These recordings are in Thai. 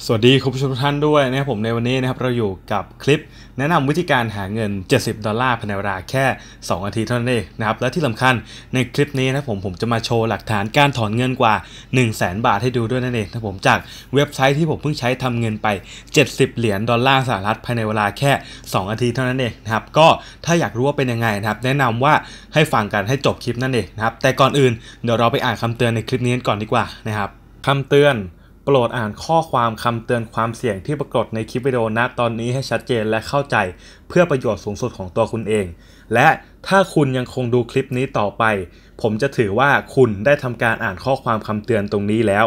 สวัสดีคุณผู้ชมทุกท่านด้วยนะครับผมในวันนี้นะครับเราอยู่กับคลิป แนะนำวิธีการหาเงิน 70 ดอลลาร์ภายในเวลาแค่2นาทีเท่านั้นเองนะครับและที่สำคัญในคลิปนี้นะผมผมจะมาโชว์หลักฐานการถอนเงินกว่า 1 0 0 0 0แบาทให้ดูด้วยนั่นเองนะผมจากเว็บไซต์ที่ผมเพิ่งใช้ทำเงินไป 70 เหรียญดอลลาร์สหรัฐภายในเวลาแค่2นาทีเท่านั้นเองนะครับก็ถ้าอยากรู้ว่าเป็นยังไงนะครับแนะนำว่าให้ฟังกันให้จบคลิปนั่นเองนะครับแต่ก่อนอื่นเดี๋ยวเราไปอ่านคำเตือนในคลิปนี้กันก่อนดีกว่านะครับคำเตือน โปรดอ่านข้อความคำเตือนความเสี่ยงที่ปรากฏในคลิปวิดีโอณตอนนี้ให้ชัดเจนและเข้าใจเพื่อประโยชน์สูงสุดของตัวคุณเอง และถ้าคุณยังคงดูคลิปนี้ต่อไป ผมจะถือว่าคุณได้ทำการอ่านข้อความคำเตือนตรงนี้แล้ว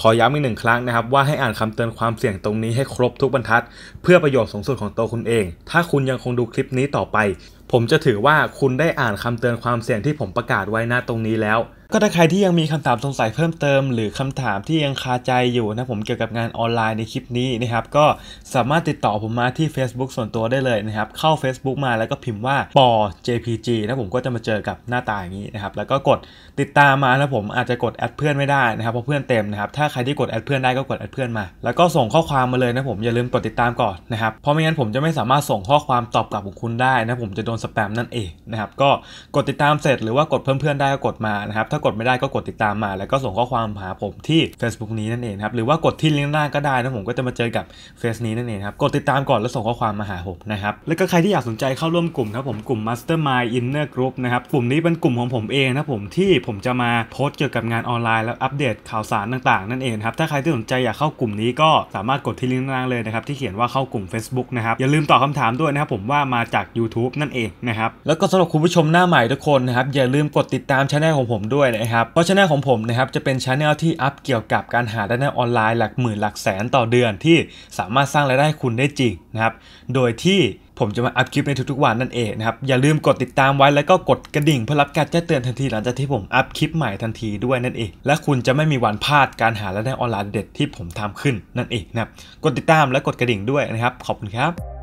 ขอย้ำอีกหนึ่งครั้งนะครับว่าให้อ่านคำเตือนความเสี่ยงตรงนี้ให้ครบทุกบรรทัด เพื่อประโยชน์สูงสุดของตัวคุณเอง ถ้าคุณยังคงดูคลิปนี้ต่อไป ผมจะถือว่าคุณได้อ่านคำเตือนความเสี่ยงที่ผมประกาศไว้หน้าตรงนี้แล้วก็ถ้าใครที่ยังมีคำถามสงสัยเพิ่มเติม หรือคำถามที่ยังคาใจอยู่นะผมเกี่ยวกับงานออนไลน์ในคลิปนี้นะครับก็สามารถติดต่อผมมาที่ Facebook ส่วนตัวได้เลยนะครับเข้า Facebook มาแล้วก็พิมพ์ว่าปอ JPG นะผมก็จะมาเจอกับหน้าตาอย่างนี้นะครับแล้วก็กดติดตามมานะผมอาจจะกด add เพื่อนไม่ได้นะครับเพราะเพื่อนเต็มนะครับถ้าใครที่กด add เพื่อนได้ก็กด add เพื่อนมา แล้วก็ส่งข้อความมาเลยนะผมอย่าลืมกดติดตามก่อนนะครับเพราะไม่งั้นผมจะไม่สามารถส่งข้อความตอบกลับของคุณได้นะผมจะโดนสแปมนั่นเองนะครับก็กดติดตามเสร็จหรือว่ากดเพิ่มเพื่อนได้ก็กดมานะครับถ้ากดไม่ได้ก็กดติดตามมา แล้วก็ส่งข้อความหาผมที่ Facebook นี้นั่นเองครับ หรือว่ากดที่ลิงก์หน้าก็ได้นะผมก็จะมาเจอกับเฟซนี้นั่นเองครับ กดติดตามก่อนแล้วส่งข้อความมาหาผมนะครับ แล้วก็ใครที่อยากสนใจเข้าร่วมกลุ่มครับผมกลุ่ม Mastermind Inner Group นะครับ กลุ่มนี้เป็นกลุ่มของผมเองนะผมที่ผมจะมาโพสต์เกี่ยวกับงานออนไลน์แล้วอัปเดตข่าวสารต่างๆ นั่นเองครับ ถ้าใครที่สนใจอยากเข้ากลุ่มนี้ก็สามารถกดที่ลิงก์ล่างเลยนะครับที่เขียนว่าเข้ากลุ่ม Facebook นะครับอย่าลืมตอบคำถามด้วยนะครับผมว่ามาจาก YouTube นั่นเองนะครับแล้วก็สำหรับคุณผู้ชมหน้าใหม่ทุกคนนะครับอย่าลืมกดติดตามช anel ของผมด้วยนะครับ เพราะช anel ของผมนะครับจะเป็นช anel ที่อัพเกี่ยวกับการหารายได้ออนไลน์หลักหมื่นหลักแสนต่อเดือนที่สามารถสร้างรายได้คุณได้จริงนะครับ โดยที่ผมจะมาอัพคลิปในทุกๆวันนั่นเองนะครับ อย่าลืมกดติดตามไว้แล้วก็กดกระดิ่งเพื่อรับการแจ้งเตือนทันทีหลังจากที่ผมอัพคลิปใหม่ทันทีด้วยนั่นเอง และคุณจะไม่มีวันพลาดการหารายได้ออนไลน์เด็ดที่ผมทำขึ้นนั่นเองนะครับ กดติดตามและกดกระดิ่งด้วยนะครับ ขอบคุณครับ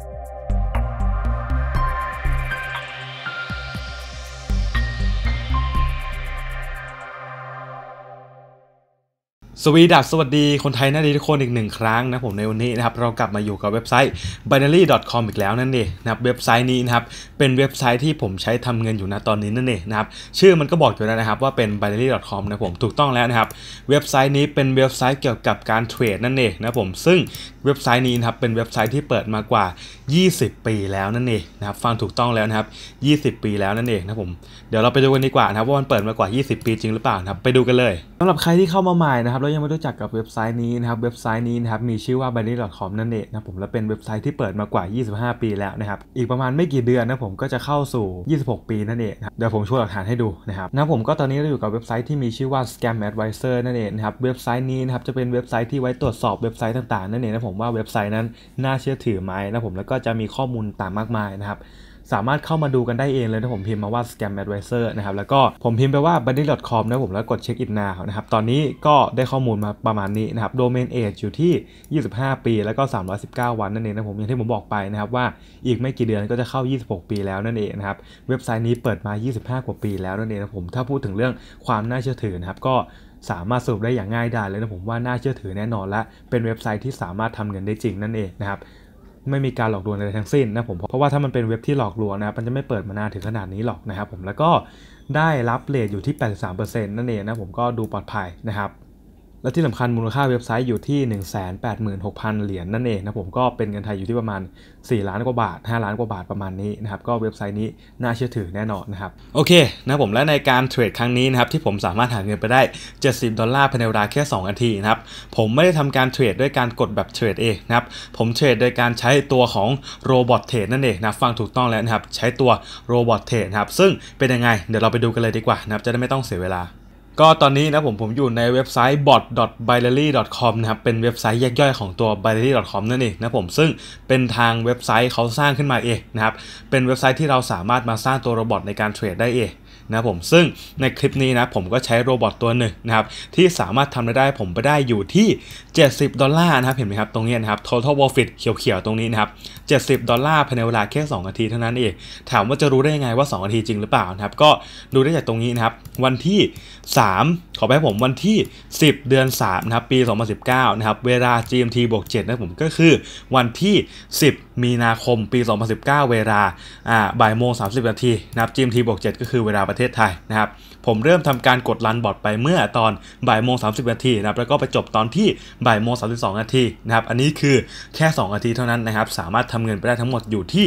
สวีดัสสวัสดีคนไทยน่าดีทุกคนอีกหนึ่งครั้งนะผมในวันนี้นะครับเรากลับมาอยู่กับเว็บไซต์ binary.com อีกแล้วนั่นเองนะครับเว็บไซต์นี้นะครับเป็นเว็บไซต์ที่ผมใช้ทำเงินอยู่นะตอนนี้นั่นเองนะครับชื่อมันก็บอกอยู่แล้วนะครับว่าเป็น binary.com นะผมถูกต้องแล้วนะครับเว็บไซต์นี้เป็นเว็บไซต์เกี่ยวกับการเทรดนั่นเองนะผมซึ่งเว็บไซต์นี้นะครับเป็นเว็บไซต์ที่เปิดมากว่า 20 ปีแล้วนั่นเองนะครับฟังถูกต้องแล้วนะครับ20 ปีแล้วนั่นเองนะผมเดี๋ยวเราไปดูกันดีกว่านะครับว่ามันเปิดมากว่า 20 ปีจริงหรือเปล่านะครับไปดูกันเลยสำหรับใครที่เข้ามาใหม่นะครับแล้วยังไม่รู้จักกับเว็บไซต์นี้นะครับเว็บไซต์นี้นะครับมีชื่อว่า binary.com นั่นเองนะผมและเป็นเว็บไซต์ที่เปิดมากว่า 25 ปีแล้วนะครับอีกประมาณไม่กี่เดือนนะผมก็จะเข้าสู่ 26 ปีนั่นเองนะเดี๋ยวผมช่วยหลักฐานให้ดูนะครับนะผมก็ตอนนี้เราอยู่กับเว็บไซต์ที่มีชื่อว่า scam advisor นั่นเองนะครับเว็บไซต์นี้นะครับจะเป็นเว็บไซต์ที่ไว้ตรวจสอบเว็บไซต์ต่างๆนั่นเองนะผมว่าเว็บไซต์นั้นน่าเชื่อถือไหมนะผมแล้วก็จะมีข้อมูลต่างมากมายนะครับสามารถเข้ามาดูกันได้เองเลยนะผมพิมพ์มาว่า scam advisor นะครับแล้วก็ผมพิมพ์ไปว่า buddy.com นะผมแล้วกด check in now นะครับตอนนี้ก็ได้ข้อมูลมาประมาณนี้นะครับ domain age อยู่ที่ 25 ปีแล้วก็ 319 วันนั่นเองนะผมอย่างที่ผมบอกไปนะครับว่าอีกไม่กี่เดือนก็จะเข้า 26 ปีแล้วนั่นเองนะครับเว็บไซต์นี้เปิดมา 25 กว่าปีแล้วนั่นเองนะผมถ้าพูดถึงเรื่องความน่าเชื่อถือนะครับก็สามารถสรุปได้อย่างง่ายดายเลยนะผมว่าน่าเชื่อถือแน่นอนและเป็นเว็บไซต์ที่สามารถทำเงินได้จริงนั่นเองนะครับ ไม่มีการหลอกลวงอะไรทั้งสิ้นนะผมเพราะว่าถ้ามันเป็นเว็บที่หลอกลวงนะครับมันจะไม่เปิดมานานถึงขนาดนี้หรอกนะครับผมแล้วก็ได้รับเลทอยู่ที่ 83%นั่นเองนะผมก็ดูปลอดภัยนะครับ และที่สำคัญมูลค่าเว็บไซต์อยู่ที่ 186,000 เหรียญนั่นเองนะผมก็เป็นเงินไทยอยู่ที่ประมาณ 4 ล้านกว่าบาท 5 ล้านกว่าบาทประมาณนี้นะครับก็เว็บไซต์นี้น่าเชื่อถือแน่นอนนะครับโอเคนะผมและในการเทรดครั้งนี้นะครับที่ผมสามารถหาเงินไปได้ 70 ดอลลาร์ภายในเวลาแค่ 2 นาทีนะครับผมไม่ได้ทำการเทรดด้วยการกดแบบเทรดเองนะครับผมเทรดโดยการใช้ตัวของ robot เทรดนั่นเองนะฟังถูกต้องแล้วนะครับใช้ตัว robot เทรดครับซึ่งเป็นยังไงเดี๋ยวเราไปดูกันเลยดีกว่านะครับจะได้ไม่ต้องเสียเวลา ก็ตอนนี้นะผมผมอยู่ในเว็บไซต์ bot.binary.com นะครับเป็นเว็บไซต์แยกย่อยของตัว binary.com นั่นเองนะผมซึ่งเป็นทางเว็บไซต์เขาสร้างขึ้นมาเองนะครับเป็นเว็บไซต์ที่เราสามารถมาสร้างตัว robot ในการเทรดได้เอง นะผมซึ่งในคลิปนี้นะผมก็ใช้โรบอทตัวหนึ่งนะครับที่สามารถทำได้ผมไปได้อยู่ที่ 70 ดอลลาร์นะครับเห็นไหมครับตรงนี้นะครับ total profit เขียวๆตรงนี้นะครับ 70 ดอลลาร์ภายในเวลาแค่ 2 นาทีเท่านั้นเอง ถามว่าจะรู้ได้ยังไงว่า 2 นาทีจริงหรือเปล่านะครับ ก็ดูได้จากตรงนี้นะครับ วันที่ 3 ขอไปผมวันที่ 10 เดือน 3 นะครับ ปี 2019 นะครับ เวลา GMT บวก7นะผมก็คือวันที่ 10 มีนาคมปี 2019 เวลาอ่าบ่ายโมง30 นาทีนะครับ GMT บวก7ก็คือเวลาประเทศไทยนะครับผมเริ่มทำการกดรันบอทไปเมื่อตอนบ่ายโมง30นาทีนะครับแล้วก็ไปจบตอนที่บ่ายโมง32นาทีนะครับอันนี้คือแค่ 2 นาทีเท่านั้นนะครับสามารถทำเงินไปได้ทั้งหมดอยู่ที่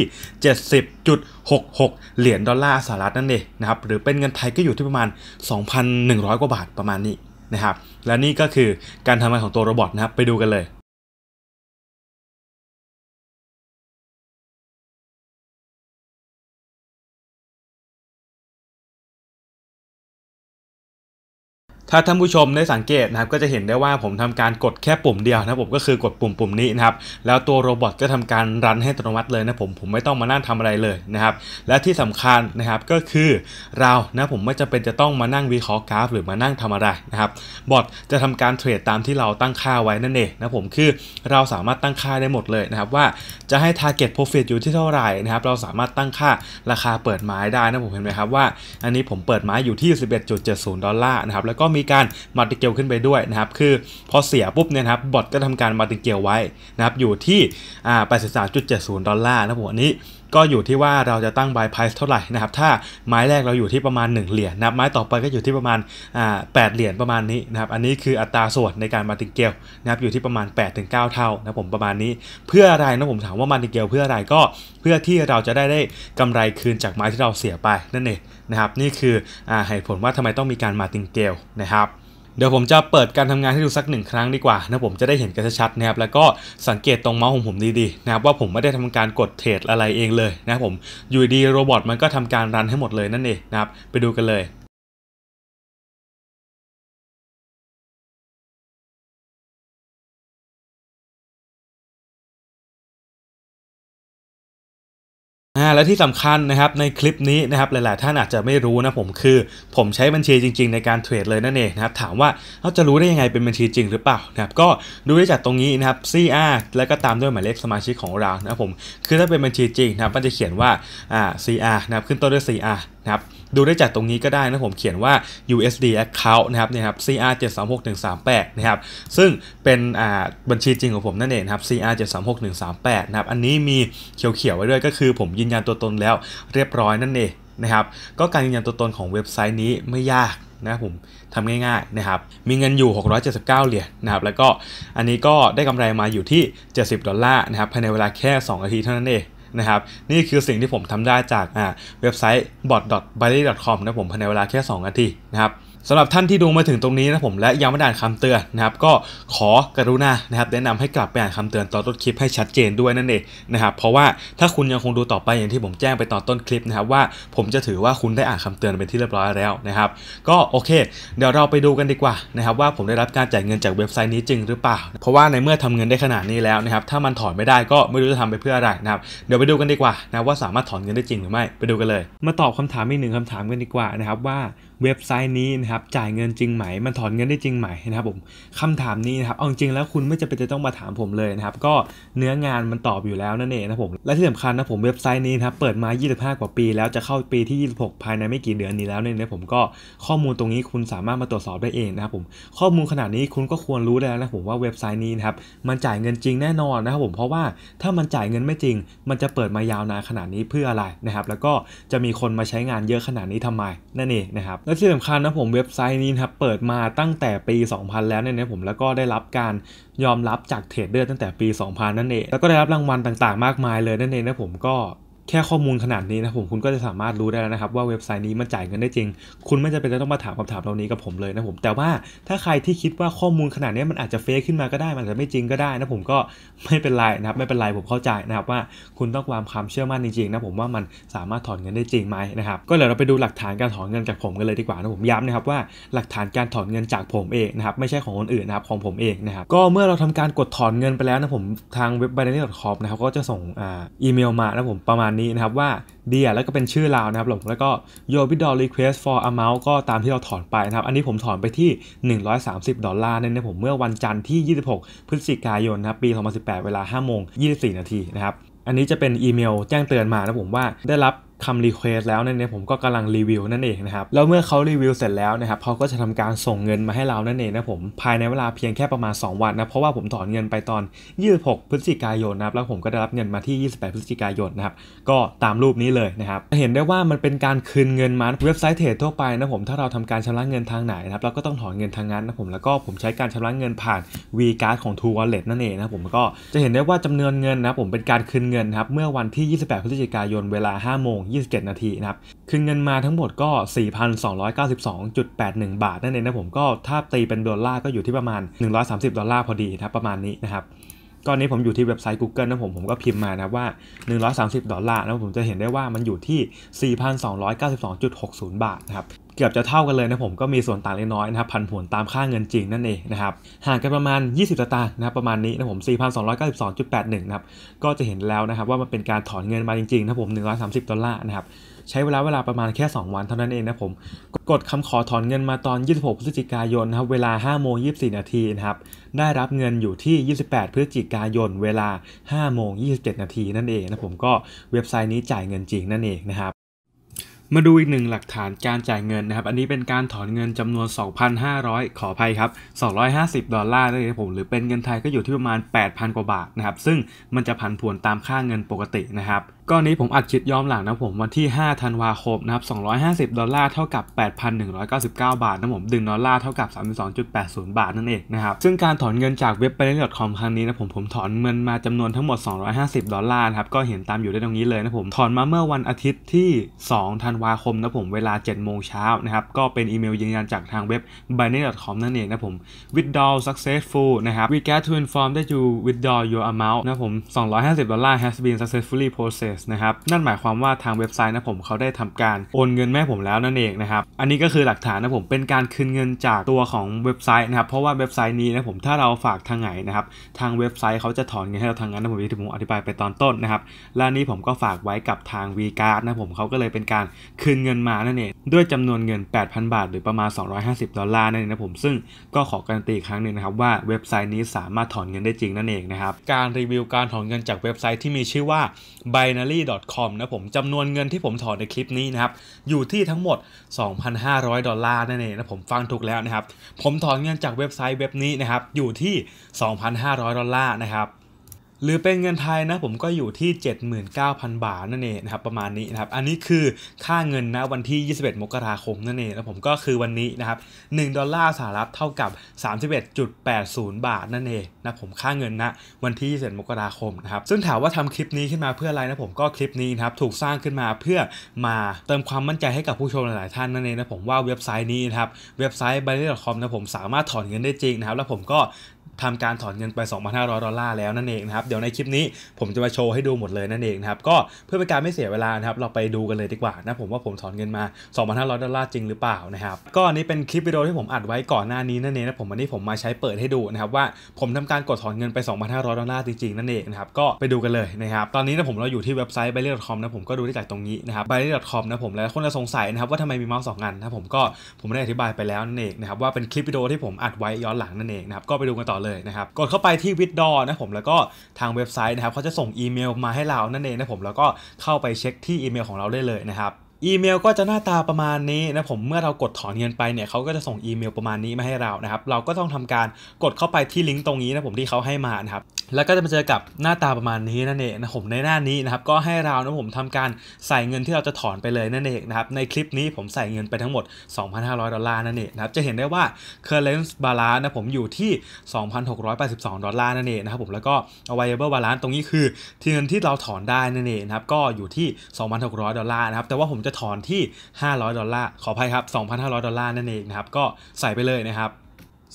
70.66 เหรียญดอลลาร์สหรัฐนั่นเองนะครับหรือเป็นเงินไทยก็อยู่ที่ประมาณ 2,100 กว่าบาทประมาณนี้นะครับและนี่ก็คือการทำงานของตัวโรบอทนะครับไปดูกันเลย ถ้าท่านผู้ชมได้สังเกตนะครับก็จะเห็นได้ว่าผมทำการกดแค่ปุ่มเดียวนะผมก็คือกดปุ่มปุ่มนี้นะครับแล้วตัวโรบอทก็ทำการรันให้อัตโนมัติเลยนะผมผมไม่ต้องมานั่งทำอะไรเลยนะครับและที่สำคัญนะครับก็คือเรานะผมไม่จำเป็นจะต้องมานั่งวิเคราะห์กราฟ หรือมานั่งทำอะไรนะครับบอทจะทำการเทรดตามที่เราตั้งค่าไว้นั่นเองนะผมคือเราสามารถตั้งค่าได้หมดเลยนะครับว่าจะให้ target profit อยู่ที่เท่าไหร่นะครับเราสามารถตั้งค่าราคาเปิดไม้ได้นะผมเห็นไหมครับว่า อันนี้ผมเปิดไม้อยู่ที่ 11.70 ดอลลาร์นะครับแล้วก็มีการมาติเกลขึ้นไปด้วยนะครับคือพอเสียปุ๊บเนี่ยครับบอทก็ทำการมาติเกลไว้นะครับอยู่ที่อ่า83.70 ดอลลาร์นะผมอันนี้ก็อยู่ที่ว่าเราจะตั้ง buy price เท่าไหร่นะครับ ถ้าไม้แรกเราอยู่ที่ประมาณ 1 เหรียญนะครับ ไม้ต่อไปก็อยู่ที่ประมาณอ่า8เหรียญประมาณนี้นะครับ อันนี้คืออัตราส่วนในการมาติเกลนะครับ อยู่ที่ประมาณ 8-9 เท่านะผมประมาณนี้ เพื่ออะไรนะผมถามว่ามาติเกลเพื่ออะไรก็ เพื่อที่เราจะได้ได้กำไรคืนจากไม้ที่เราเสียไปนั่นเอง นะครับนี่คืออเหตุผลว่าทำไมต้องมีการมาติงเกลนะครับเดี๋ยวผมจะเปิดการทำงานให้ดูสักหนึ่งครั้งดีกว่านะผมจะได้เห็นกันชัดๆนะครับแล้วก็สังเกตตรงเมาส์ของผมดีๆนะครับว่าผมไม่ได้ทำการกดเทรดอะไรเองเลยนะครับผมอยู่ดีโรบอทมันก็ทำการรันให้หมดเลยนั่นเองนะครับไปดูกันเลยาและที่สำคัญนะครับในคลิปนี้นะครับหลายๆ ท่านอาจจะไม่รู้นะผมคือ ผมใช้บัญชีจริง ๆ ในการเทรดเลยนั่นเองนะครับถามว่าเราจะรู้ได้ยังไงเป็นบัญชีจริงหรือเปล่านะครับก็ดูได้จากตรงนี้นะครับ CR แล้วก็ตามด้วยหมายเลขสมาชิกของเรานะครับผมคือถ้าเป็นบัญชีจริงนะครับมันจะเขียนว่าอ่า CR นะครับขึ้นต้นด้วย CR นะครับดูได้จากตรงนี้ก็ได้นะผมเขียนว่า USD account นะครับนี่ครับ CR 736138นะครับซึ่งเป็นอ่าบัญชีจริงของผมนั่นเองครับ CR 736138นะครับอันนี้มีเขียวๆไว้ด้วยก็คือผมยืนยันตัวตนแล้วเรียบร้อยนั่นเองนะครับก็การยืนยันตัวตนของเว็บไซต์นี้ไม่ยากนะผมทำง่ายๆนะครับมีเงินอยู่ 679 เหรียญนะครับแล้วก็อันนี้ก็ได้กำไรมาอยู่ที่ 70 ดอลลาร์นะครับภายในเวลาแค่2นาทีเท่านั้นเอง นะครับนี่คือสิ่งที่ผมทำได้จากเว็บไซต์ bot.bali.com นะผมภายในเวลาแค่ 2 นาทีนะครับ สำหรับท่านที่ดูมาถึงตรงนี้นะผมและยังไม่ได้อ่านคำเตือนนะครับก็ขอกรุณานะครับแนะนำให้กลับไปอ่านคำเตือนตอนต้นคลิปให้ชัดเจนด้วยนั่นเองนะครับเพราะว่าถ้าคุณยังคงดูต่อไปอย่างที่ผมแจ้งไปตอนต้นคลิปนะครับว่าผมจะถือว่าคุณได้อ่านคำเตือนเป็นที่เรียบร้อยแล้วนะครับก็โอเค เดี๋ยวเราไปดูกันดีกว่านะครับว่าผมได้รับการจ่ายเงินจากเว็บไซต์นี้จริงหรือเปล่า เพราะว่าในเมื่อทำเงินได้ขนาดนี้แล้วนะครับถ้ามันถอนไม่ได้ก็ไม่รู้จะทำไปเพื่ออะไรนะครับเดี๋ยวไปดูกันดีกว่านะว่าสามารถถอนเงินได้จริงหรือไม่ไปดูกันเลย มาตอบคำถามอีกหนึ่งคำถามกันดีกว่านะครับว่าเว็บไซต์นี้นะครับจ่ายเงินจริงไหม มันถอนเงินได้จริงไหมนะครับผมคำถามนี้นะครับเอาจริงแล้วคุณไม่จำเป็นจะต้องมาถามผมเลยนะครับก็เนื้องานมันตอบอยู่แล้วนั่นเองนะผมและที่สำคัญนะผมเว็บไซต์นี้นะครับเปิดมา 25 กว่าปี แล้วจะเข้าปีที่ 26 ภายในไม่กี่เดือนนี้แล้วเนี่ยนะผมก็ข้อมูลตรงนี้คุณสามารถมาตรวจสอบได้เองนะครับผมข้อมูลขนาดนี้คุณก็ควรรู้แล้วนะผมว่าเว็บไซต์นี้นะครับมันจ่ายเงินจริงแน่นอนนะครับผมเพราะว่าถ้ามันจ่ายเงินไม่จริง มันจะเปิดมายาวนานขนาดนี้เพื่ออะไรนะครับแล้วก็จะมีคนมาใช้งานเยอะขนาดนี้ทำไมนั่นเองนะครับและที่สำคัญนะผมเว็บไซต์นี้นะครับเปิดมาตั้งแต่ปี 2000 แล้วเนี่ยผมแล้วก็ได้รับการยอมรับจาก trader ตั้งแต่ปี 2000 นั่นเอง แล้วก็ได้รับรางวัลต่างๆ มากมายเลยนั่นเองนะผมก็ แค่ข้อมูลขนาดนี้นะผมคุณก็จะสามารถรู้ได้แล้วนะครับ ว่าเว็บไซต์นี้มันจ่ายเงินได้จริง คุณไม่จำเป็นจะต้องมาถามคำถามเหล่านี้กับผมเลยนะผม แต่ว่าถ้าใครที่คิดว่าข้อมูลขนาดนี้มันอาจจะ fake ขึ้นมาก็ได้ มันอาจจะไม่จริงก็ได้นะผมก็ไม่เป็นไรนะครับ ไม่เป็นไรผมเข้าใจนะครับว่าคุณต้องความความเชื่อมั่นจริงๆนะผมว่ามันสามารถถอนเงินได้จริงไหมนะครับ ก็เดี๋ยวเราไปดูหลักฐานการถอนเงินจากผมกันเลยดีกว่านะผมย้ำนะครับว่าหลักฐานการถอนเงินจากผมเองนะครับไม่ใช่ของคนอื่นนะครับของผมเองนะครับก็เมื่อเราทำการกดถอนเงินไปแล้วนะผมทางเว็บ binance.com นะครับก็จะส่งอีเมลมานะผมประมาณนี้นะครับว่าเดียแล้วก็เป็นชื่อเรานะครับผมแล้วก็ your bid dollar request for amount ก็ตามที่เราถอนไปนะครับ อันนี้ผมถอนไปที่ 130 ดอลลาร์นั่นนผมเมื่อวันจันทร์ที่ 26 พฤศจิกายนนะครับปี 2018 เวลา5โมง24 นาทีนะครับอันนี้จะเป็นอีเมลแจ้งเตือนมานะผมว่าได้รับคำ request แล้วนั่นเองผมก็กำลังรีวิวนั่นเองนะครับแล้วเมื่อเขารีวิวเสร็จแล้วนะครับเขาก็จะทำการส่งเงินมาให้เรานั่นเองนะผมภายในเวลาเพียงแค่ประมาณ 2 วันนะเพราะว่าผมถอนเงินไปตอน 26 พฤศจิกายนนะครับแล้วผมก็ได้รับเงินมาที่ 28 พฤศจิกายนนะครับก็ตามรูปนี้เลยนะครับเห็นได้ว่ามันเป็นการคืนเงินมาเว็บไซต์เทรดทั่วไปนะผมถ้าเราทำการชำระเงินทางไหนนะครับเราก็ต้องถอนเงินทางนั้นนะผมแล้วก็ผมใช้การชำระเงินผ่าน V Card ของ True Wallet นั่นเองนะผมก็จะเห็นได้ว่าจำนวนเงินนะผมเป็นการคืนเงินครับเมื่อวันที่ 28 พฤศจิกายนเวลา5โมง27 นาทีนะครับ คืนเงินมาทั้งหมดก็ 4,292.81 บาท นั่นเองนะผมก็ถ้าตีเป็นดอลลาร์ก็อยู่ที่ประมาณ 130 ดอลลาร์พอดีนะครับประมาณนี้นะครับก็นี้ผมอยู่ที่เว็บไซต์ Google นะผมผมก็พิมพ์มานะว่า 130 ดอลลาร์นะผมจะเห็นได้ว่ามันอยู่ที่ 4,292.60 บาทนะครับ เกือบจะเท่ากันเลยนะผมก็มีส่วนต่างเล็กน้อยนะครับพันผวนตามค่าเงินจริงนั่นเองนะครับห่างกันประมาณ 20 สตางค์นะครับประมาณนี้นะผม 4,292.81นะครับก็จะเห็นแล้วนะครับว่ามันเป็นการถอนเงินมาจริงๆนะผม 130 ดอลลาร์นะครับใช้เวลาเวลาประมาณแค่ 2 วันเท่านั้นเองนะผมกดคำขอถอนเงินมาตอน 26 พฤศจิกายนนะครับเวลา5โมง24 นาทีนะครับได้รับเงินอยู่ที่ 28 พฤศจิกายน เวลา5โมง27 นาทีนั่นเองนะผมก็เว็บไซต์นี้จ่ายเงินจริงนั่นเองนะครับ มาดูอีกหนึ่งหลักฐานการจ่ายเงินนะครับ อันนี้เป็นการถอนเงินจำนวน 2,500 ขออภัยครับ 250 ดอลลาร์นะครับผม หรือเป็นเงินไทยก็อยู่ที่ประมาณ 8,000 กว่าบาทนะครับ ซึ่งมันจะผันผวนตามค่าเงินปกตินะครับ ตอนนี้ผมอัดคลิปย้อนหลังนะผมวันที่ 5 ธันวาคมนะครับ250 ดอลลาร์เท่ากับ 8,199 บาทนะผมหนึ่งดอลลาร์เท่ากับ 32.80 บาทนั่นเองนะครับซึ่งการถอนเงินจากเว็บ b i n a n c e c o m ครั้งนี้นะผมผมถอนเงินมาจำนวนทั้งหมด 250 ดอลลาร์ครับก็เห็นตามอยู่ได้ตรงนี้เลยนะผมถอนมาเมื่อวันอาทิตย์ที่ 2 ธันวาคมนะผมเวลา 7 โมงเช้านะครับก็เป็นอีเมลยืนยันจากทางเว็บ b i n a n c e c o m นั่นเองนะผม withdraw successful นะครับ we get to inform that you withdraw your amount นะผม250 ดอลลาร์ has been successfully processed นะครับนั่นหมายความว่าทางเว็บไซต์นะผมเขาได้ทำการโอนเงินแม่ผมแล้วนั่นเองนะครับอันนี้ก็คือหลักฐานนะผมเป็นการคืนเงินจากตัวของเว็บไซต์นะครับเพราะว่าเว็บไซต์นี้นะผมถ้าเราฝากทางไหนนะครับทางเว็บไซต์เขาจะถอนเงินให้เราทางนั้นนะผมที่ผมอธิบายไปตอนต้นนะครับและนี้ผมก็ฝากไว้กับทาง v ีการ์ดนะผมเขาก็เลยเป็นการคืนเงินมานั่นเองด้วยจำนวนเงิน 8,000 บาท หรือประมาณ 250 ดอลลาร์นั่นเองนะผมซึ่งก็ขอการันตีครั้งหนึ่งนะครับว่าเว็บไซต์นี้สามารถถอนเงินได้จริงนั่นเองนะครับการรีวิวการถอนเงินจากเว็บไซต์ที่มีชื่อว่า binary.com นะผมจำนวนเงินที่ผมถอนในคลิปนี้นะครับ อยู่ที่ทั้งหมด 2,500 ดอลลาร์นั่นเองนะผมฟังถูกแล้วนะครับ ผมถอนเงินจากเว็บไซต์เว็บนี้นะครับ อยู่ที่ 2,500 ดอลลาร์นะครับ หรือเป็นเงินไทยนะผมก็อยู่ที่ 79,000 บาทนั่นเองนะครับประมาณนี้นะครับอันนี้คือค่าเงินนะวันที่ 21 มกราคมนั่นเองนะผมก็คือวันนี้นะครับ1ดอลลาร์สหรัฐเท่ากับ 31.80 บาทนั่นเองนะผมค่าเงินนะวันที่ 21 มกราคมนะครับซึ่งถามว่าทำคลิปนี้ขึ้นมาเพื่ออะไรนะผมก็คลิปนี้นะครับถูกสร้างขึ้นมาเพื่อมาเติมความมั่นใจให้กับผู้ชมหลายๆท่านนั่นเองนะผมว่าเว็บไซต์นี้นะครับเว็บไซต์ b i n a n c e c o m นะผมสามารถถอนเงินได้จริงนะครับแล้วผมก็ ทำการถอนเงินไป 2,500 ดอลลาร์แล้วนั่นเองนะครับ เดี๋ยวในคลิปนี้ผมจะมาโชว์ให้ดูหมดเลยนั่นเองนะครับ ก็เพื่อเป็นการไม่เสียเวลานะครับ เราไปดูกันเลยดีกว่านะผมว่าผมถอนเงินมา 2,500 ดอลลาร์จริงหรือเปล่านะครับ ก็อันนี้เป็นคลิปวิดีโอที่ผมอัดไว้ก่อนหน้านี้นั่นเองนะผมวันนี้ผมมาใช้เปิดให้ดูนะครับว่าผมทำการกดถอนเงินไป 2,500 ดอลลาร์จริงๆนั่นเองนะครับ ก็ไปดูกันเลยนะครับ ตอนนี้นะผมเราอยู่ที่เว็บไซต์ b i l y c o m นะผมก็ดูได้จากตรงนี้นะครับ b i l y c o m นะผมแล้วคนจะสงสัยนะครับว่าทำไมมีเมาส์สองอันนะผมก็ผมได้อธิบายไปแล้วนั่นเองนะครับว่าเป็นคลิปวิดีโอที่ผมอัดไว้ย้อนหลังนั่นเองนะครับก็ไปดูกันต่อเลยนะครับกดเข้าไปที่วิดดอนะผมแล้วก็ทางเว็บไซต์นะครับเขาจะส่งอีเมลมาให้เรานั่นเองนะผมแล้วก็เข้าไปเช็คที่อีเมลของเราได้เลยนะครับ อีเมลก็จะหน้าตาประมาณนี้นะผมเมื่อเรากดถอนเงินไปเนี่ยเขาก็จะส่งอีเมลประมาณนี้มาให้เรานะครับเราก็ต้องทำการกดเข้าไปที่ลิงก์ตรงนี้นะผมที่เขาให้มานะครับแล้วก็จะมาเจอกับหน้าตาประมาณนี้นั่นเองนะผมในหน้านี้นะครับก็ให้เรานะผมทำการใส่เงินที่เราจะถอนไปเลยนั่นเองนะครับในคลิปนี้ผมใส่เงินไปทั้งหมด 2,500 ดอลลาร์นั่นเองนะครับจะเห็นได้ว่า current balance นะผมอยู่ที่ 2,682 ดอลลาร์นั่นเองนะครับผมแล้วก็ available balance ตรงนี้คือที่เงินที่เราถอนได้นั่นเองนะครับก็อยู่ที่ 2,600 ดอลลาร์นะครับแต่ว่าผมจะถอนที่ 500 ดอลลาร์ขออภัยครับ 2,500 ดอลลาร์นั่นเองนะครับก็ใส่ไปเลยนะครับ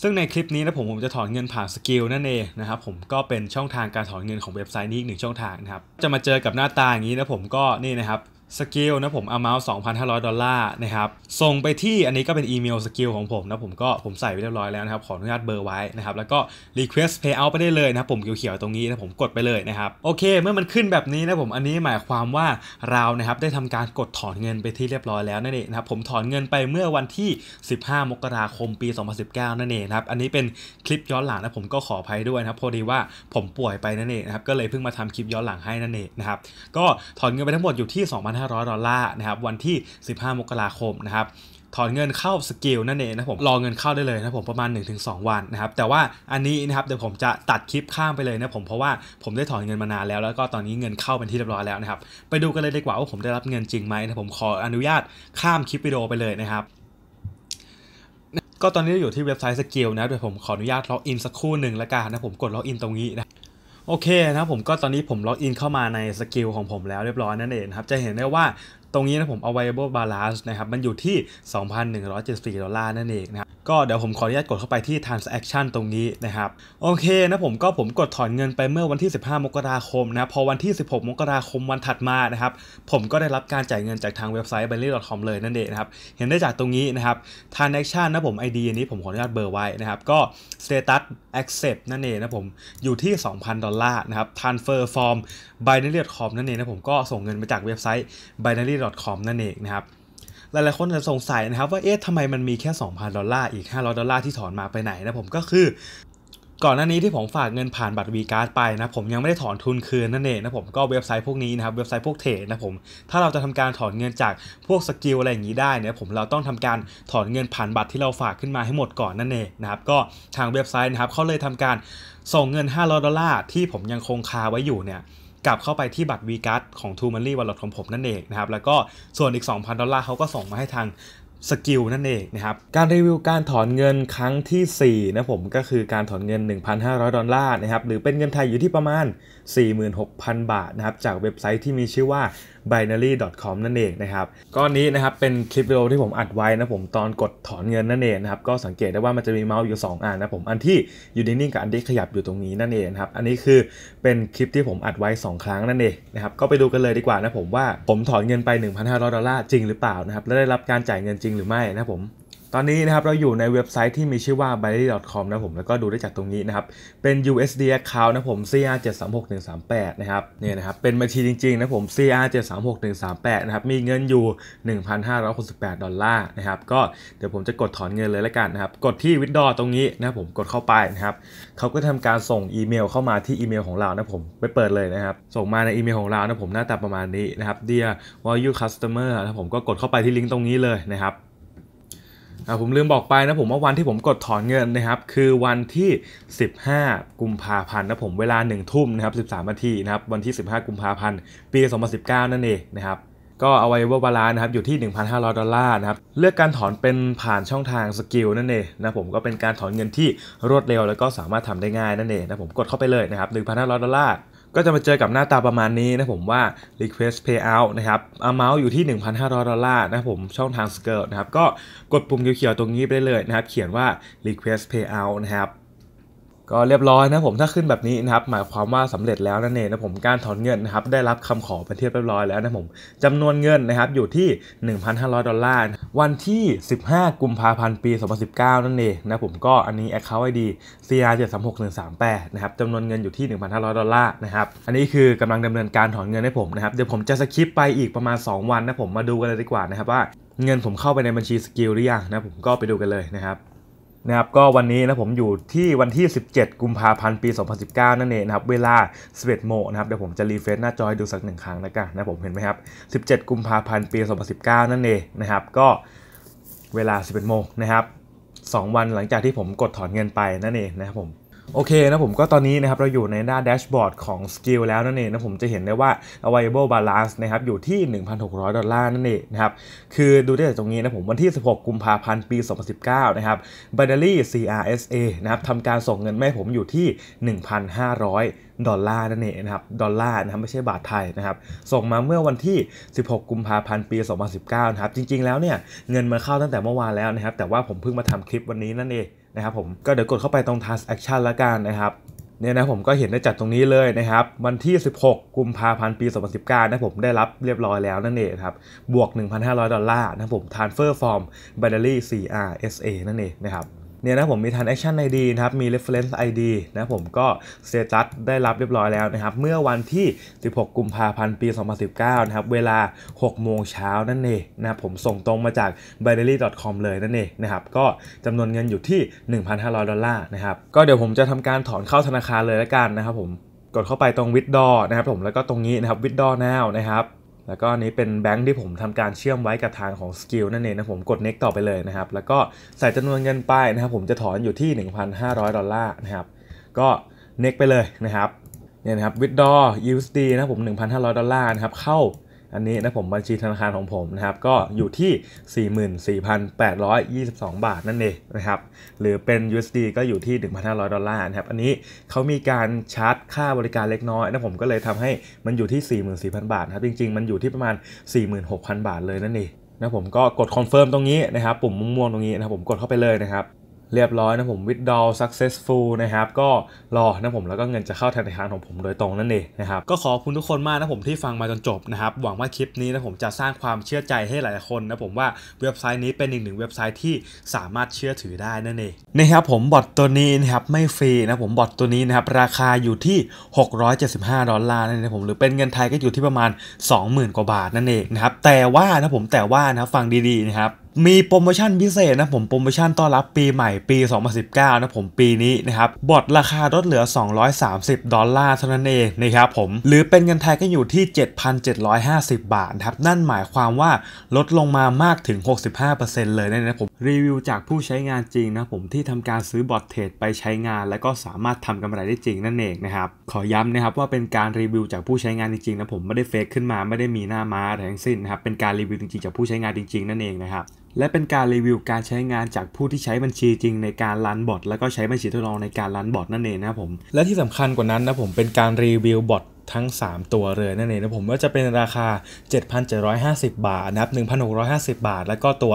ซึ่งในคลิปนี้นะผมผมจะถอนเงินผ่าน Skrill นั่นเองนะครับผมก็เป็นช่องทางการถอนเงินของเว็บไซต์นี้อีกหนึ่งช่องทางนะครับจะมาเจอกับหน้าตาอย่างนี้นะผมก็นี่นะครับ Skrill นะผม amount 2,500 ดอลลาร์นะครับส่งไปที่อันนี้ก็เป็นอีเมล Skrill ของผมนะผมก็ผมใส่ไปเรียบร้อยแล้วนะครับขออนุญาตเบลอไว้นะครับแล้วก็ request payout ไปได้เลยนะผมเขียวๆตรงนี้นะผมกดไปเลยนะครับโอเค เมื่อมันขึ้นแบบนี้นะผมอันนี้หมายความว่าเรานะครับได้ทำการกดถอนเงินไปที่เรียบร้อยแล้วนั่นเองนะครับผมถอนเงินไปเมื่อวันที่ 15 มกราคมปี 2019 นั่นเองนะครับอันนี้เป็นคลิปย้อนหลังนะผมก็ขออภัยด้วยนะครับพอดีว่าผมป่วยไปนั่นเองนะครับก็เลยเพิ่งมาทำคลิปย้อนหลังให้นั่นเองนะครับก็ถอนเงินไปทั้งหมดอยู่ที่2,500 ดอลลาร์นะครับวันที่ 15 มกราคมนะครับถอนเงินเข้า Skrill นั่นเองนะผมรอเงินเข้าได้เลยนะผมประมาณ 1-2 วันนะครับแต่ว่าอันนี้นะครับเดี๋ยวผมจะตัดคลิปข้ามไปเลยนะผมเพราะว่าผมได้ถอนเงินมานานแล้วแล้วก็ตอนนี้เงินเข้าเป็นที่เรียบร้อยแล้วนะครับไปดูกันเลยดีกว่าว่าผมได้รับเงินจริงไหมนะผมขออนุญาตข้ามคลิปวิดีโอไปเลยนะครับก็ตอนนี้อยู่ที่เว็บไซต์ Skrill นะเดี๋ยวผมขออนุญาตล็อกอินสักครู่หนึ่งแล้วกันนะผมกดล็อกอินตรงนี้นะ โอเคนะผมก็ตอนนี้ผมล็อกอินเข้ามาใน Skrill ของผมแล้วเรียบร้อยนั่นเองครับจะเห็นได้ว่า ตรงนี้นะผม available balance นะครับ มันอยู่ที่ 2,174 ดอลลาร์นั่นเองนะครับก็เดี๋ยวผมขออนุญาตกดเข้าไปที่ transaction ตรงนี้นะครับ โอเคนะผมก็ผมกดถอนเงินไปเมื่อวันที่ 15 มกราคมนะ พอวันที่ 16 มกราคมวันถัดมานะครับ ผมก็ได้รับการจ่ายเงินจากทางเว็บไซต์ b a n l y c o m เลยนั่นเองนะครับ เห็นได้จากตรงนี้นะครับ transaction นะผม ID อันนี้ผมขออนุญาตเบลอไว้นะครับ ก็ status accept นั่นเองนะผมอยู่ที่ 2,000 ดอลลาร์นะครับ transfer from binary.com นั่นเองนะผมก็ส่งเงินมาจากเว็บไซต์ binary.com นั่นเองนะครับหลายๆคนจะสงสัยนะครับว่าเอ๊ะทำไมมันมีแค่ 2,000 ดอลลาร์อีก 500 ดอลลาร์ที่ถอนมาไปไหนนะผมก็คือ ก่อนหน้านี้ที่ผมฝากเงินผ่านบัตร WeCard ไปนะผมยังไม่ได้ถอนทุนคืนนั่นเองนะผมก็เว็บไซต์พวกนี้นะครับเว็บไซต์พวกเทรดนะผมถ้าเราจะทำการถอนเงินจากพวก Skrill อะไรอย่างนี้ได้เนี่ยผมเราต้องทำการถอนเงินผ่านบัตรที่เราฝากขึ้นมาให้หมดก่อนนั่นเองนะครับก็ทางเว็บไซต์นะครับเขาเลยทำการส่งเงิน 500 ดอลลาร์ที่ผมยังคงคาไว้อยู่เนี่ย กลับเข้าไปที่บัตร v ีการ์ดของทูมันลี่วอลล็ตของผมนั่นเองนะครับแล้วก็ส่วนอีก 2,000 ดอลลาร์เขาก็ส่งมาให้ทาง Skrill นั่นเองนะครับ การรีวิวการถอนเงินครั้งที่4นะผมก็คือการถอนเงิน 1,500 ดอลลาร์นะครับหรือเป็นเงินไทยอยู่ที่ประมาณ 46,000 บาทนะครับจากเว็บไซต์ที่มีชื่อว่า binary.com นั่นเองนะครับก้อนนี้นะครับเป็นคลิปวิดีโอที่ผมอัดไว้นะผมตอนกดถอนเงินนั่นเองนะครับก็สังเกตได้ว่ามันจะมีเมาส์อยู่ 2 อันนะผมอันที่อยู่นิ่งๆกับอันที่ขยับอยู่ตรงนี้นั่นเองครับอันนี้คือเป็นคลิปที่ผมอัดไว้ 2 ครั้งนั่นเองนะครับก็ไปดูกันเลยดีกว่านะผมว่าผมถอนเงินไป 1,500 ดอลลาร์จริงหรือเปล่านะครับและได้รับการจ่ายเงินจริงหรือไม่นะผม ตอนนี้นะครับเราอยู่ในเว็บไซต์ที่มีชื่อว่า b i n a r y c o m นะผมแล้วก็ดูได้จากตรงนี้นะครับ เป็น USD account นะผม CR 736138นะครับเนี่ยนะครับเป็นบัญชีจริงๆนะผม CR 736138นะครับมีเงินอยู่ 1,568 ดอลลาร์นะครับก็เดี๋ยวผมจะกดถอนเงินเลยแล้วกันนะครับกดที่ withdraw ตรงนี้นะผมกดเข้าไปนะครับเขาก็ทำการส่งอีเมลเข้ามาที่อีเมลของเรานะผมไปเปิดเลยนะครับส่งมาในอีเมลของเรานะผมหน้าตาประมาณนี้นะครับ Dear Value Customer นะผมก็กดเข้าไปที่ลิงก์ตรงนี้เลยนะครับ อ่าผมลืมบอกไปนะผมว่าวันที่ผมกดถอนเงินนะครับ คือวันที่ 15 กุมภาพันธ์นะผมเวลา1ทุ่มนะครับ13นาทีนะครับวันที่ 15 กุมภาพันธ์ปี 2019 นั่นเองนะครับก็ available balance นะครับอยู่ที่ 1,500 ดอลลาร์นะครับเลือกการถอนเป็นผ่านช่องทาง Skrill นั่นเองนะผมก็เป็นการถอนเงินที่รวดเร็วแล้วก็สามารถทำได้ง่ายนั่นเองนะผมกดเข้าไปเลยนะครับ1,500 ดอลลาร์ ก็จะมาเจอกับหน้าตาประมาณนี้นะผมว่า request payout นะครับ amount อยู่ที่ 1,500 ดอลลาร์นะผมช่องทาง s c a l e นะครับ ก็กดปุ่มเขียวๆตรงนี้ไปเลยนะครับ เขียนว่า request payout นะครับ ก็เรียบร้อยนะผมถ้าขึ้นแบบนี้นะครับหมายความว่าสำเร็จแล้วนั่นเองนะผมการถอนเงินนะครับได้รับคำขอเป็นที่เรียบร้อยแล้วนะผมจำนวนเงินนะครับอยู่ที่ 1,500 ดอลลาร์ วันที่ 15 กุมภาพันธ์ปี 2019 นั่นเองนะผมก็อันนี้ Account ID CR 736138นะครับจำนวนเงินอยู่ที่ 1,500 ดอลลาร์นะครับอันนี้คือกำลังดำเนินการถอนเงินให้ผมนะครับเดี๋ยวผมจะสคิปไปอีกประมาณ 2 วันนะผมมาดูกันเลยดีกว่านะครับว่าเงินผมเข้าไปในบัญชี Skrill หรือยังนะผมก็ไปดูกันเลยนะครับ นะครับก็วันนี้นะผมอยู่ที่วันที่ 17 กุมภาพันธ์ปี 2019 นั่นเองนะครับเวลา 11 โมงนะครับเดี๋ยวผมจะ refresh หน้าจอให้ดูสักหนึ่งครั้งนะกันนะผมเห็นไหมครับ 17 กุมภาพันธ์ปี 2019 นั่นเองนะครับก็เวลา 11 โมงนะครับ2วันหลังจากที่ผมกดถอนเงินไปนั่นเองนะครับผม โอเคนะผมก็ตอนนี้นะครับเราอยู่ในหน้าแดชบอร์ดของ Skill แล้วนั่นเองนะผมจะเห็นได้ว่า available balance นะครับอยู่ที่ 1,600 ดอลลาร์นั่นเองนะครับคือดูได้จากตรงนี้นะผมวันที่ 16 กุมภาพันธ์ปี 2019 นะครับ Binary CRSA นะครับทำการส่งเงินแม่ผมอยู่ที่ 1,500ดอลลาร์นั่นเองนะครับ ดอลลาร์นะครับไม่ใช่บาทไทยนะครับ ส่งมาเมื่อวันที่ 16 กุมภาพันธ์ ปี 2019 นะครับ จริงๆ แล้วเนี่ย เงินมาเข้าตั้งแต่เมื่อวานแล้วนะครับ แต่ว่าผมเพิ่งมาทำคลิปวันนี้นั่นเอง นะครับผมก็เดี๋ยวกดเข้าไปตรง task action ละกันนะครับเนี่ยนะผมก็เห็นได้จากตรงนี้เลยนะครับ วันที่ 16 กุมภาพันธ์ปี 2019 นะผมได้รับเรียบร้อยแล้วนั่นเองครับ บวก 1,500 ดอลลาร์นะผม transfer from binary CRSA นั่นเองนะครับ เนี่ยนะผมมี transaction ID นะครับ มี reference ID นะผมก็ status ได้รับเรียบร้อยแล้วนะครับ เมื่อวันที่ 16 กุมภาพันธ์ ปี 2019 นะครับ เวลา 6 โมงเช้านั่นเองนะครับผมส่งตรงมาจาก binary.com เลยนั่นเองนะครับ ก็จำนวนเงินอยู่ที่ 1,500 ดอลลาร์นะครับ ก็เดี๋ยวผมจะทำการถอนเข้าธนาคารเลยแล้วกันนะครับผม กดเข้าไปตรง withdraw นะครับผม แล้วก็ตรงนี้นะครับ withdraw now นะครับ แล้วก็นี้เป็นแบงค์ที่ผมทำการเชื่อมไว้กับทางของ Skrill นั่นเองนะผมกด next ต่อไปเลยนะครับ แล้วก็ใส่จำนวนเงินไปนะครับผมจะถอนอยู่ที่ 1,500 ดอลลาร์นะครับ ก็ next ไปเลยนะครับเนี่ยนะครับ withdraw USD นะผม 1,500 ดอลลาร์นะครับเข้า อันนี้นะผมบัญชีธนาคารของผมนะครับ ก็อยู่ที่ 44,822 บาทนั่นเองนะครับ หรือเป็น USD ก็อยู่ที่ 1,500 ดอลลาร์นะครับ อันนี้เขามีการชาร์จค่าบริการเล็กน้อยนะผมก็เลยทำให้มันอยู่ที่ 44,000 บาทนะครับ จริง ๆ มันอยู่ที่ประมาณ 46,000 บาทเลยนั่นเองนะผมก็กดคอนเฟิร์มตรงนี้นะครับ ปุ่มม่วงๆตรงนี้นะครับผมกดเข้าไปเลยนะครับ เรียบร้อยนะผม withdraw successful นะครับ ก็รอนะผมแล้วก็เงินจะเข้าธนาคารของผมโดยตรงนั่นเองนะครับก็ขอบคุณทุกคนมากนะผมที่ฟังมาจนจบนะครับหวังว่าคลิปนี้นะผมจะสร้างความเชื่อใจให้หลายๆคนนะผมว่าเว็บไซต์นี้เป็นอีกหนึ่งเว็บไซต์ที่สามารถเชื่อถือได้นั่นเองนะครับผมบอทตัวนี้นะครับไม่ฟรีนะผมบอทตัวนี้นะครับราคาอยู่ที่ 675 ดอลลาร์นั่นเองผมหรือเป็นเงินไทยก็อยู่ที่ประมาณ 20,000 กว่าบาทนั่นเองนะครับแต่ว่านะผมแต่ว่านะฟังดีๆนะครับ มีโปรโมชั่นพิเศษนะผมโปรโมชั่นต้อนรับปีใหม่ปี 2019 นะผมปีนี้นะครับบอทราคาลดเหลือ 230 ดอลลาร์เท่านั้นเองนะครับผมหรือเป็นเงินไทยก็อยู่ที่ 7,750 บาทครับนั่นหมายความว่าลดลงมามากถึง 65%เลยนะผมรีวิวจากผู้ใช้งานจริงนะผมที่ทำการซื้อบอทเทรดไปใช้งาน แล้วก็สามารถทำกำไรได้จริงนั่นเองนะครับขอย้ำนะครับว่าเป็นการรีวิวจากผู้ใช้งานจริงๆนะผมไม่ได้เฟกขึ้นมาไม่ได้มีหน้าม้าอะไรทั้งสิ้นนะครับเป็นการรีวิวจริงๆจากผู้ใช้งานจริงๆนั่นเองนะครับและเป็นการรีวิวการใช้งานจากผู้ที่ใช้บัญชีจริงในการรันบอทแล้วก็ใช้บัญชีทดลองในการรันบอทนั่นเองนะผมและที่สำคัญกว่านั้นนะผมเป็นการรีวิวบอท ทั้ง 3 ตัวเลยนั่นเองนะผมว่าจะเป็นราคา 7,750 บาทนะครับ1,650 บาท แล้วก็ตัว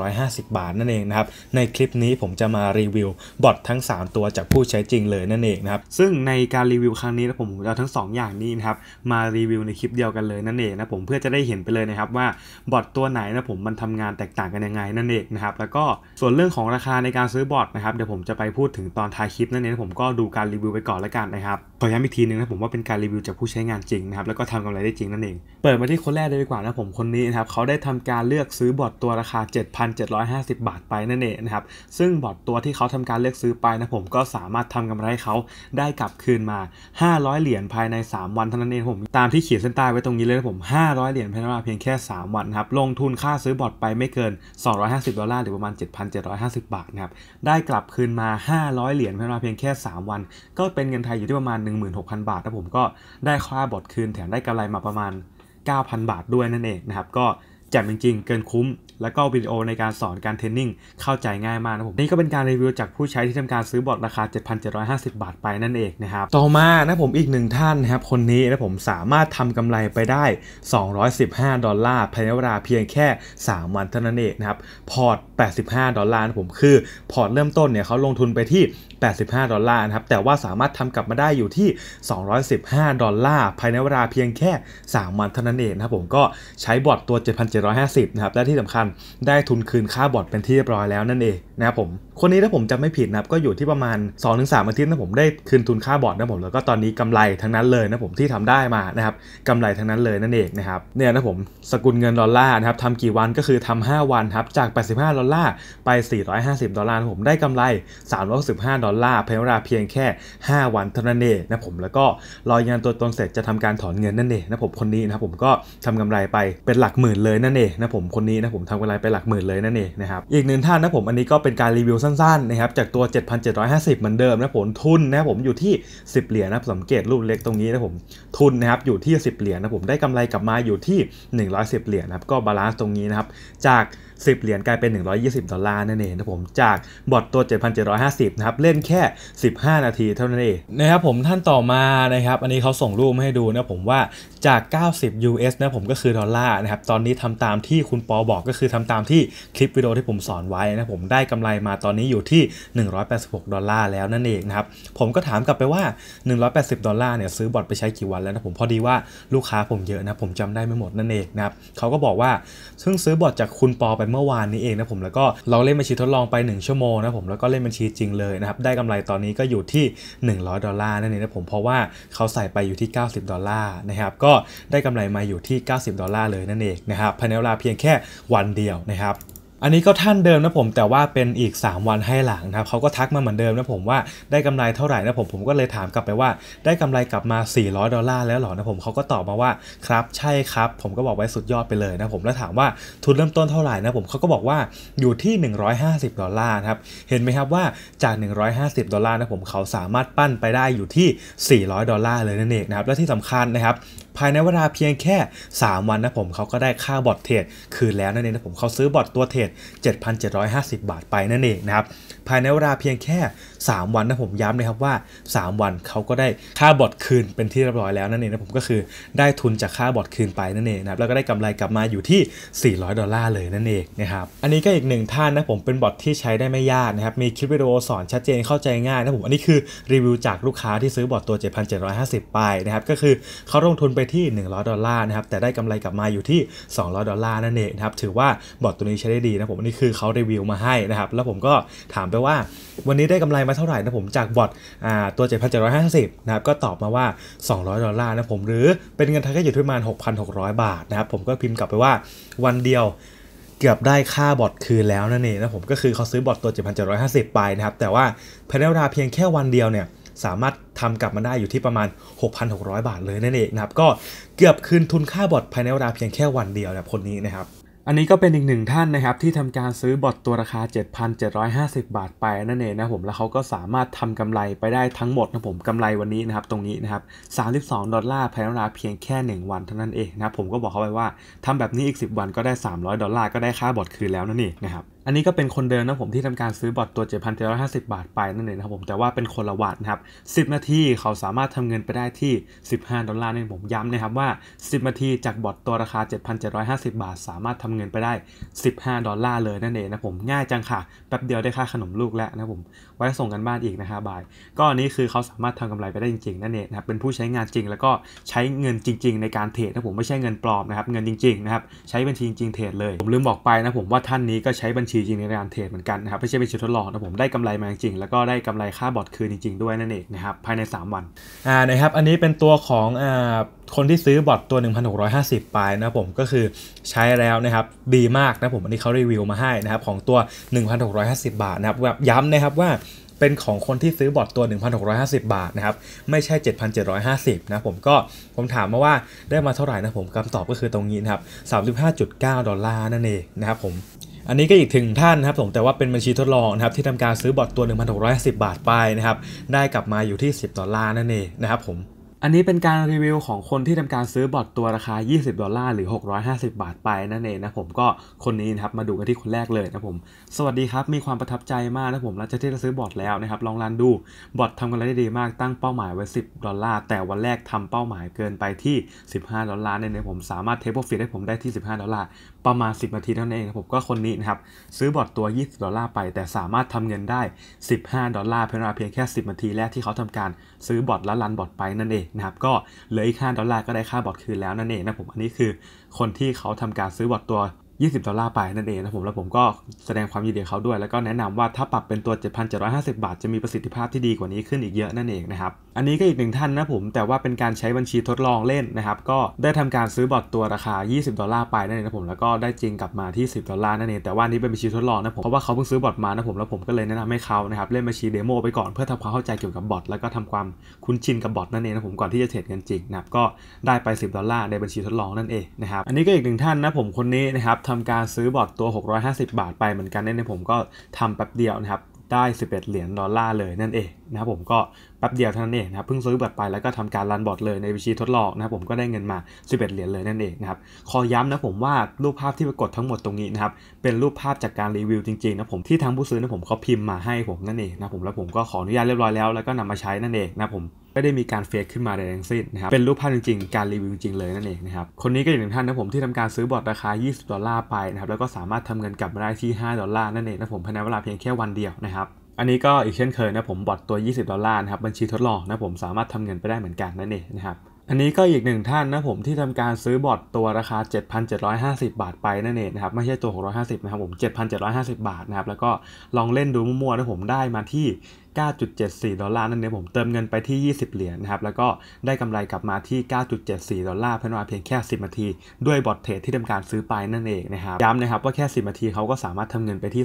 650 บาทนั่นเองนะครับในคลิปนี้ผมจะมารีวิวบอททั้ง 3 ตัวจากผู้ใช้จริงเลยนั่นเองนะครับซึ่งในการรีวิวครั้งนี้นะผมเอาทั้ง 2 อย่างนี้นะครับมารีวิวในคลิปเดียวกันเลยนั่นเองนะผมเพื่อจะได้เห็นไปเลยนะครับว่าบอทตัวไหนนะผมมันทำงานแตกต่างกันยังไงนั่นเองนะครับแล้วก็ส่วนเรื่องของราคาในการซื้อบอทนะครับเดี๋ยวผมจะไปพูดถึงตอนท้ายคลิปนั่นเองผมก็ดูการรีวิวไปก่อนแล้วกันนะครับขอย้ำอีกทีนึงนะผมว่าเป็นการรีวิวจากผู้ใช้งานจริงนะครับแล้วก็ทำกำไรได้จริงนั่นเอง เปิดมาที่คนแรกเลยดีกว่านะผมคนนี้นะครับเขาได้ทำการเลือกซื้อบอทตัวราคา 7,750 บาทไปนั่นเองนะครับซึ่งบอทตัวที่เขาทำการเลือกซื้อไปนะผมก็สามารถทำกำไรให้เขาได้กลับคืนมา 500 เหรียญภายใน 3 วันเท่านั้นเองผม ตามที่เขียนเส้นใต้ไว้ตรงนี้เลยนะผม 500 เหรียญภายในเวลาเพียงแค่ 3 วันครับลงทุนค่าซื้อบอทไปไม่เกิน 250 ดอลลาร์หรือประมาณ 7,750 บาทนะครับได้กลับคืนมา 500 เหรียญภายในเวลาเพียงแค่ 3 วัน ก็เป็นเงินไทยอยู่ที่ประมาณ 16,000 บาทนะผมก็ได้ค่าบอทคืนแถมได้กำไรมาประมาณ 9,000 บาทด้วยนั่นเองนะครับ ก็แจ่มจริงๆ เกินคุ้ม แล้วก็วิดีโอในการสอนการ training เข้าใจง่ายมากนะผม นี่ก็เป็นการรีวิวจากผู้ใช้ที่ทำการซื้อบอทราคา 7,750 บาทไปนั่นเองนะครับ ต่อมานะผมอีกหนึ่งท่านนะครับ คนนี้นะผมสามารถทำกำไรไปได้ 215 ดอลลาร์ภายในเวลาเพียงแค่ 3 วันเท่านั้นเองนะครับ พอร์ต 85 ดอลลาร์นะผมคือพอร์ตเริ่มต้นเนี่ยเขาลงทุนไปที่ 85 ดอลลาร์นะครับแต่ว่าสามารถทำกลับมาได้อยู่ที่ 215 ดอลลาร์ภายในเวลาเพียงแค่ 3 วันเท่านั้นเองนะครับผมก็ใช้บอทตัว 7,750 นะครับและที่สำคัญได้ทุนคืนค่าบอทเป็นที่เรียบร้อยแล้วนั่นเองนะครับผม คนนี้ถ้าผมจำไม่ผิดนะครับก็อยู่ที่ประมาณ 2-3 อาทิตย์นะผมได้คืนทุนค่าบอทนะผมแล้วก็ตอนนี้กำไรทั้งนั้นเลยนะผมที่ทำได้มานะครับกำไรทั้งนั้นเลยนั่นเองนะครับเนี่ยนะผมสกุลเงินดอลลาร์นะครับทำกี่วันก็คือทำ5วันครับจาก 85 ดอลลาร์ไป 450 ดอลลาร์นะผมได้กำไร 365 ดอลลาร์ภายในเวลาเพียงแค่ 5 วันเท่านั้นเองนะผมแล้วก็รอยงานตัวตนเสร็จจะทำการถอนเงินนั่นเองนะผมคนนี้นะผมก็ทำกำไรไปเป็นหลักหมื่นเลยนั่นเองนะผมคนนี้นะผมทำกำไรไปหลักหมื่นเลยนั่นเองนะครับอีกหนึ่งท่านนะผมอันนี้ก็เป็นการรีวิวสั้นๆนะครับจากตัว 7,750 เหมือนเดิมนะผมทุนนะผมอยู่ที่ 10 เหรียญนะสังเกตรูปเล็กตรงนี้นะผมทุนนะครับอยู่ที่ 10 เหรียญนะผมได้กำไรกลับมาอยู่ที่ 110 เหรียญนะครับก็ balance ตรงนี้นะครับจาก 10 เหรียญกลายเป็น 120 ดอลลาร์นั่นเองนะผมจากบอทตัว 7,750 นะครับ เล่นแค่ 15 นาทีเท่านั้นเองนะครับผมท่านต่อมานะครับ อันนี้เขาส่งรูปมาให้ดูนะผมว่าจาก 90 US นะผมก็คือดอลลาร์นะครับ ตอนนี้ทำตามที่คุณปอบอกก็คือทำตามที่คลิปวิดีโอที่ผมสอนไว้นะผมได้กำไรมาตอนนี้อยู่ที่ 186 ดอลลาร์แล้วนั่นเองนะครับ ผมก็ถามกลับไปว่า 180 ดอลลาร์เนี่ยซื้อบอทไปใช้กี่วันแล้วนะผมพอดีว่าลูกค้าผมเยอะนะผมจำได้ไม่หมดนั่นเองนะครับเขาก็บอกว่าซึ่งซื้อบอทจากคุณปอไปเมื่อวานนี้เองนะผมแล้วก็เราเล่นบัญชีทดลองไป 1 ชั่วโมงนะผมแล้วก็เล่นบัญชีจริงเลยนะครับได้กำไรตอนนี้ก็อยู่ที่ 100 ดอลลาร์นั่นเองนะผมเพราะว่าเขาใส่ไปอยู่ที่ 90 ดอลลาร์นะครับก็ได้กำไรมาอยู่ที่ 90 ดอลลาร์เลยนั่นเองนะครับภายในเวลาเพียงแค่วันเดียวนะครับ อันนี้ก็ท่านเดิมนะผมแต่ว่าเป็นอีก 3 วันให้หลังนะครับเขาก็ทักมาเหมือนเดิมนะผมว่าได้กำไรเท่าไหร่นะผมผมก็เลยถามกลับไปว่า ได้กำไรกลับมา 400 ดอลลาร์แล้วหรอนะผมเขาก็ตอบมาว่าครับใช่ครับ ผมก็บอกไว้สุดยอดไปเลยนะผมแล้วถามว่าทุนเริ่มต้นเท่าไหร่นะผมเขาก็บอกว่าอยู่ที่ 150 ดอลลาร์ครับเห็นไหมครับว่าจาก 150 ดอลลาร์นะผมเขาสามารถปั้นไปได้อยู่ที่ 400 ดอลลาร์เลยนั่นเองนะครับและที่สำคัญนะครับภายในเวลาเพียงแค่ 3 วันนะผมเขาก็ได้ค่าบอทเทรดคืนแล้วนั่นเองนะผมเขาซื้อบอทตัวเทรด7,750 บาทไปนั่นเองนะครับภายในเวลาเพียงแค่ 3 วันนะผมย้ำเลยครับว่า 3 วันเขาก็ได้ค่าบอทคืนเป็นที่เรียบร้อยแล้วนั่นเองนะผมก็คือได้ทุนจากค่าบอทคืนไปนั่นเองนะครับแล้วก็ได้กำไรกลับมาอยู่ที่ 400 ดอลลาร์เลยนั่นเองนะครับอันนี้ก็อีกหนึ่งท่านนะผมเป็นบอทที่ใช้ได้ไม่ยากนะครับมีคลิปวิดีโอสอนชัดเจนเข้าใจง่ายนะผมอันนี้คือรีวิวจากลูกค้าที่ซื้อบอทตัว 7,750 ไปนะครับก็คือเขาลงทุนไปที่ 100 ดอลลาร์นะครับแต่ได้กำไรกลับมาอยู่ที่ 200 ดอลลาร์นั่นเองนะครับถือว่าบอทตัวนี้ใช้ได้ดีนะผมอันนี้คือเขารีวิวมาให้นะครับแล้วผมก็ถามไปว่า วันนี้ได้กำไรมาเท่าไหร่นะผมจากบอทตัว 7,750นะครับก็ตอบมาว่า 200 ดอลลาร์นะผมหรือเป็นเงินไทยก็อยู่ที่ประมาณ 6,600 บาทนะครับผมก็พิมพ์กลับไปว่าวันเดียวเกือบได้ค่าบอทคืนแล้วนั่นเองนะผมก็คือเขาซื้อบอทตัว 7,750 ไปนะครับแต่ว่าภายในเวลาเพียงแค่วันเดียวเนี่ยสามารถทำกลับมาได้อยู่ที่ประมาณ 6,600 บาทเลยนั่นเองนะครับก็เกือบคืนทุนค่าบอทภายในเวลาเพียงแค่วันเดียวนะคนนี้นะครับ อันนี้ก็เป็นอีกหนึ่งท่านนะครับที่ทำการซื้อบอทตัวราคา 7,750 บาทไปนั่นเองนะผมแล้วเขาก็สามารถทำกำไรไปได้ทั้งหมดนะผมกำไรวันนี้นะครับตรงนี้นะครับ 32 ดอลลาร์ภายในเวลาเพียงแค่ 1 วันเท่านั้นเองนะผมก็บอกเขาไปว่าทำแบบนี้อีก 10 วันก็ได้ 300 ดอลลาร์ก็ได้ค่าบอทคืนแล้วนั่นเองนะครับอันนี้ก็เป็นคนเดิมนะผมที่ทำการซื้อบอทตัว 7,750 บาทไปนั่นเองนะครับผมแต่ว่าเป็นคนละวัตนะครับ 10 นาทีเขาสามารถทำเงินไปได้ที่ 15 ดอลลาร์นี่ผมย้ำนะครับว่า 10 นาทีจากบอทตัวราคา 7,750 บาท สามารถทำเงินไปได้ 15 ดอลลาร์เลยนั่นเองนะผมง่ายจังค่ะแป๊บเดียวได้ค่าขนมลูกแล้วนะผม ไว้ส่งกันบ้านอีกนะครับบาย ก็อันนี้คือเขาสามารถทำกำไรไปได้จริงๆนั่นเองนะครับเป็นผู้ใช้งานจริง แล้วก็ใช้เงินจริง ๆ ในการเทรดนะผมไม่ใช่เงินปลอมนะครับเงินจริงๆนะครับใช้บัญชีจริงๆเทรดเลยผมลืมบอกไปนะผมว่าท่านนี้ก็ใช้บัญชีจริงในการเทรดเหมือนกันนะครับไม่ใช่เป็นชุดทดลองนะผมได้กำไรมาจริงๆแล้วก็ได้กำไรค่าบอทคืนจริง ๆ ด้วยนั่นเองนะครับภายใน 3 วันอ่านะครับอันนี้เป็นตัวของอ่า คนที่ซื้อบอทตัว 1,650 ไปนะผมก็คือใช้แล้วนะครับดีมากนะผมอันนี้เขารีวิวมาให้นะครับของตัว 1,650 บาทนะครับแบบย้ำนะครับว่าเป็นของคนที่ซื้อบอทตัว 1,650 บาทนะครับ ไม่ใช่ 7,750 นะผมก็ผมถามมาว่าได้มาเท่าไหร่นะผมคำตอบก็คือตรงนี้นะครับ 35.9 ดอลลาร์นั่นเองนะครับผมอันนี้ก็อีกถึงท่านนะครับผมแต่ว่าเป็นบัญชีทดลองนะครับที่ทำการซื้อบอทตัว 1,650บาทไปนะครับ ได้กลับมาอยู่ที่ 10 ดอลลาร์นั่นเองนะครับผม อันนี้เป็นการรีวิวของคนที่ทำการซื้อบอทตัวราคา 20 ดอลลาร์หรือ 650 บาทไปนั่นเองนะผมก็คนนี้นะครับมาดูกันที่คนแรกเลยนะผม สวัสดีครับ มีความประทับใจมากนะผมหลังจากที่เราซื้อบอทแล้วนะครับลอง run ดูบอททำกันได้ดีมากตั้งเป้าหมายไว้ 10 ดอลลาร์ แต่วันแรกทำเป้าหมายเกินไปที่ 15 ดอลลาร์เนี่ยผมสามารถ take profit ให้ผมได้ที่ 15 ดอลลาร์ประมาณ 10 นาทีเท่านั้นเองผมก็คนนี้นะครับซื้อบอทตัว 20 ดอลลาร์ไป แต่สามารถทำเงินได้ 15 ดอลลาร์เพียงเพียงแค่ 10 นาทีแรกที่เขาทำการซื้อบอทและ run บอทไปนั่นเองนะครับก็เหลืออีก5ดอลลาร์ก็ได้ค่าบอทคืนแล้วนั่นเองนะผมอันนี้คือคนที่เขาทำการซื้อบอทตัว 20 ดอลลาร์ไปนั่นเองนะผมแล้วผมก็แสดงความยินดีเขาด้วย แล้วก็แนะนำว่าถ้าปรับเป็นตัว 7,750 บาท จะมีประสิทธิภาพที่ดีกว่านี้ขึ้นอีกเยอะนั่นเองนะครับ อันนี้ก็อีกหนึ่งท่านนะผม แต่ว่าเป็นการใช้บัญชีทดลองเล่นนะครับ ก็ได้ทำการซื้อบอทตัวราคา 20 ดอลลาร์ไปนั่นเองนะผม แล้วก็ได้เงินกลับมาที่ 10 ดอลลาร์นั่นเอง แต่ว่านี้เป็นบัญชีทดลองนะผม เพราะว่าเขาเพิ่งซื้อบอทมานะผม แล้วผมก็เลยแนะนำให้เขานะครับเล่นบัญชี demo ไปก่อนเพื่อทำความเข้าใจเกี่ยวกับบอทแล้วก็ทำความคุ้นชินกับบอทนั่นเองนะผมก่อนที่จะเทรดกันจริงนะครับก็ได้ไป 10 ดอลลาร์ในบัญชีทดลองนั่นเองนะครับอันนี้ก็อีกหนึ่งท่านนะผมคนนี้นะครับทำการซื้อบอทตัว 650 บาทไปเหมือนกันเนี่ยผมก็ทำแป๊บเดียวนะครับได้ 11 เหรียญดอลลาร์เลยนั่นเองนะครับผมก็แป๊บเดียวเท่านั้นเองนะครับเพิ่งซื้อบัตรไปแล้วก็ทำการรันบอร์ดเลยในบัญชีทดลองนะครับผมก็ได้เงินมา 11 เหรียญเลยนั่นเองนะครับขอย้ำนะผมว่ารูปภาพที่ปรากฏทั้งหมดตรงนี้นะครับเป็นรูปภาพจากการรีวิวจริงๆนะผมที่ทางผู้ซื้อนะผมเขาพิมพ์มาให้ผมนั่นเองนะผมแล้วผมก็ขออนุญาตเรียบร้อยแล้วแล้วก็นำมาใช้นั่นเองนะผม ไม่ได้มีการ fake ขึ้นมาใดทั้งสิ้นนะครับเป็นรูปภาพจริงๆ การรีวิวจริงเลยนั่นเองนะครับคนนี้ก็อีกหนึ่งท่านนะผมที่ทำการซื้อบอร์ดราคา 20 ดอลลาร์ไปนะครับแล้วก็สามารถทำเงินกลับมาได้ที่ 5 ดอลลาร์นั่นเองนะผมภายในเวลาเพียงแค่วันเดียวนะครับอันนี้ก็อีกเช่นเคยนะผมบอทตัว 20 ดอลลาร์นะครับบัญชีทดลองนะผมสามารถทำเงินไปได้เหมือนกันนั่นเองนะครับอันนี้ก็อีกหนึ่งท่านนะผมที่ทำการซื้อบอทตัวราคา 7,750 บาทไปนั่นเองนะครับไม่ใช่ตัว 650 นะครับผม 7,750 บาทนะครับแล้วก็ลองเล่นดูมั่วๆนะผมได้มาที่9.74 ดอลลาร์นั่นเองผมเติมเงินไปที่ 20 เหรียญนะครับ แล้วก็ได้กำไรกลับมาที่ 9.74 ดอลลาร์ภายในเวลาเพียงแค่ 10 นาที ด้วยบอทเทรดที่ทำการซื้อไปนั่นเองนะครับ ย้ำนะครับว่าแค่ 10 นาทีเขาก็สามารถทำเงินไปที่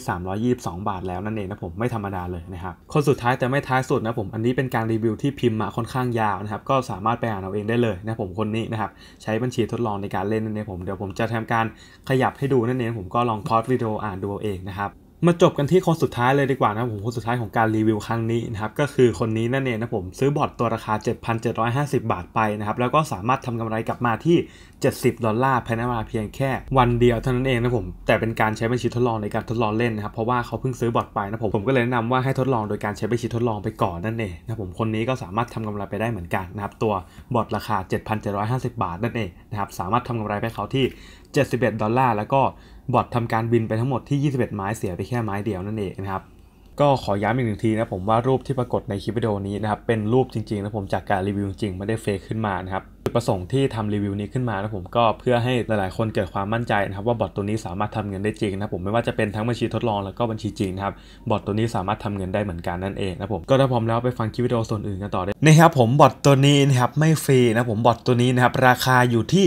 322 บาทแล้วนั่นเองนะผมไม่ธรรมดาเลยนะครับ คนสุดท้ายแต่ไม่ท้ายสุดนะผมอันนี้เป็นการรีวิวที่พิมพ์มาค่อนข้างยาวนะครับก็สามารถไปอ่านเอาเองได้เลยนะผมคนนี้นะครับใช้บัญชีทดลองในการเล่นนั่นเองผมเดี๋ยวผมจะทำการขยับให้ดูนั่นเองผมก็ลองพอดวิดีโออ่านดูเองนะครับ มาจบกันที่คนสุดท้ายเลยดีกว่านะผมคนสุดท้ายของการรีวิวครั้งนี้นะครับก็คือคนนี้นั่นเองนะผมซื้อบอร์ดตัวราคา 7,750 บาทไปนะครับแล้วก็สามารถทำกำไรกลับมาที่ 70 ดอลลาร์ภายในเวลาเพียงแค่วันเดียวเท่านั้นเองนะผมแต่เป็นการใช้บัญชีทดลองในการทดลองเล่นนะครับเพราะว่าเขาเพิ่งซื้อบอร์ดไปนะผมผมก็เลยแนะนำว่าให้ทดลองโดยการใช้บัญชีทดลองไปก่อนนั่นเองนะผมคนนี้ก็สามารถทำกำไรไปได้เหมือนกันนะครับตัวบอร์ดราคา 7,750 บาทนั่นเองนะครับสามารถทำกำไรไปเขาที่ 71 ดอลลาร์แล้วก็ บอททำการบินไปทั้งหมดที่ 21 ไม้เสียไปแค่ไม้เดียวนั่นเองนะครับก็ขอย้ำอีกหนึ่งทีนะผมว่ารูปที่ปรากฏในคลิปวิดีโอนี้นะครับเป็นรูปจริงๆนะผมจากการรีวิวจริงไม่ได้ fake ขึ้นมานะครับ จุดประสงค์ที่ทำรีวิวนี้ขึ้นมานะผมก็เพื่อให้หลายๆ คนเกิดความมั่นใจนะครับว่าบอทตัวนี้สามารถทำเงินได้จริงนะผมไม่ว่าจะเป็นทั้งบัญชีทดลองแล้วก็บัญชีจริงนะครับบอทตัวนี้สามารถทำเงินได้เหมือนกันนั่นเองนะผมก็ถ้าพร้อมแล้วไปฟังคลิปวิดีโอส่วนอื่นกันต่อได้นะครับผมบอทตัวนี้นะครับไม่ฟรีนะผมบอทตัวนี้นะครับราคาอยู่ที่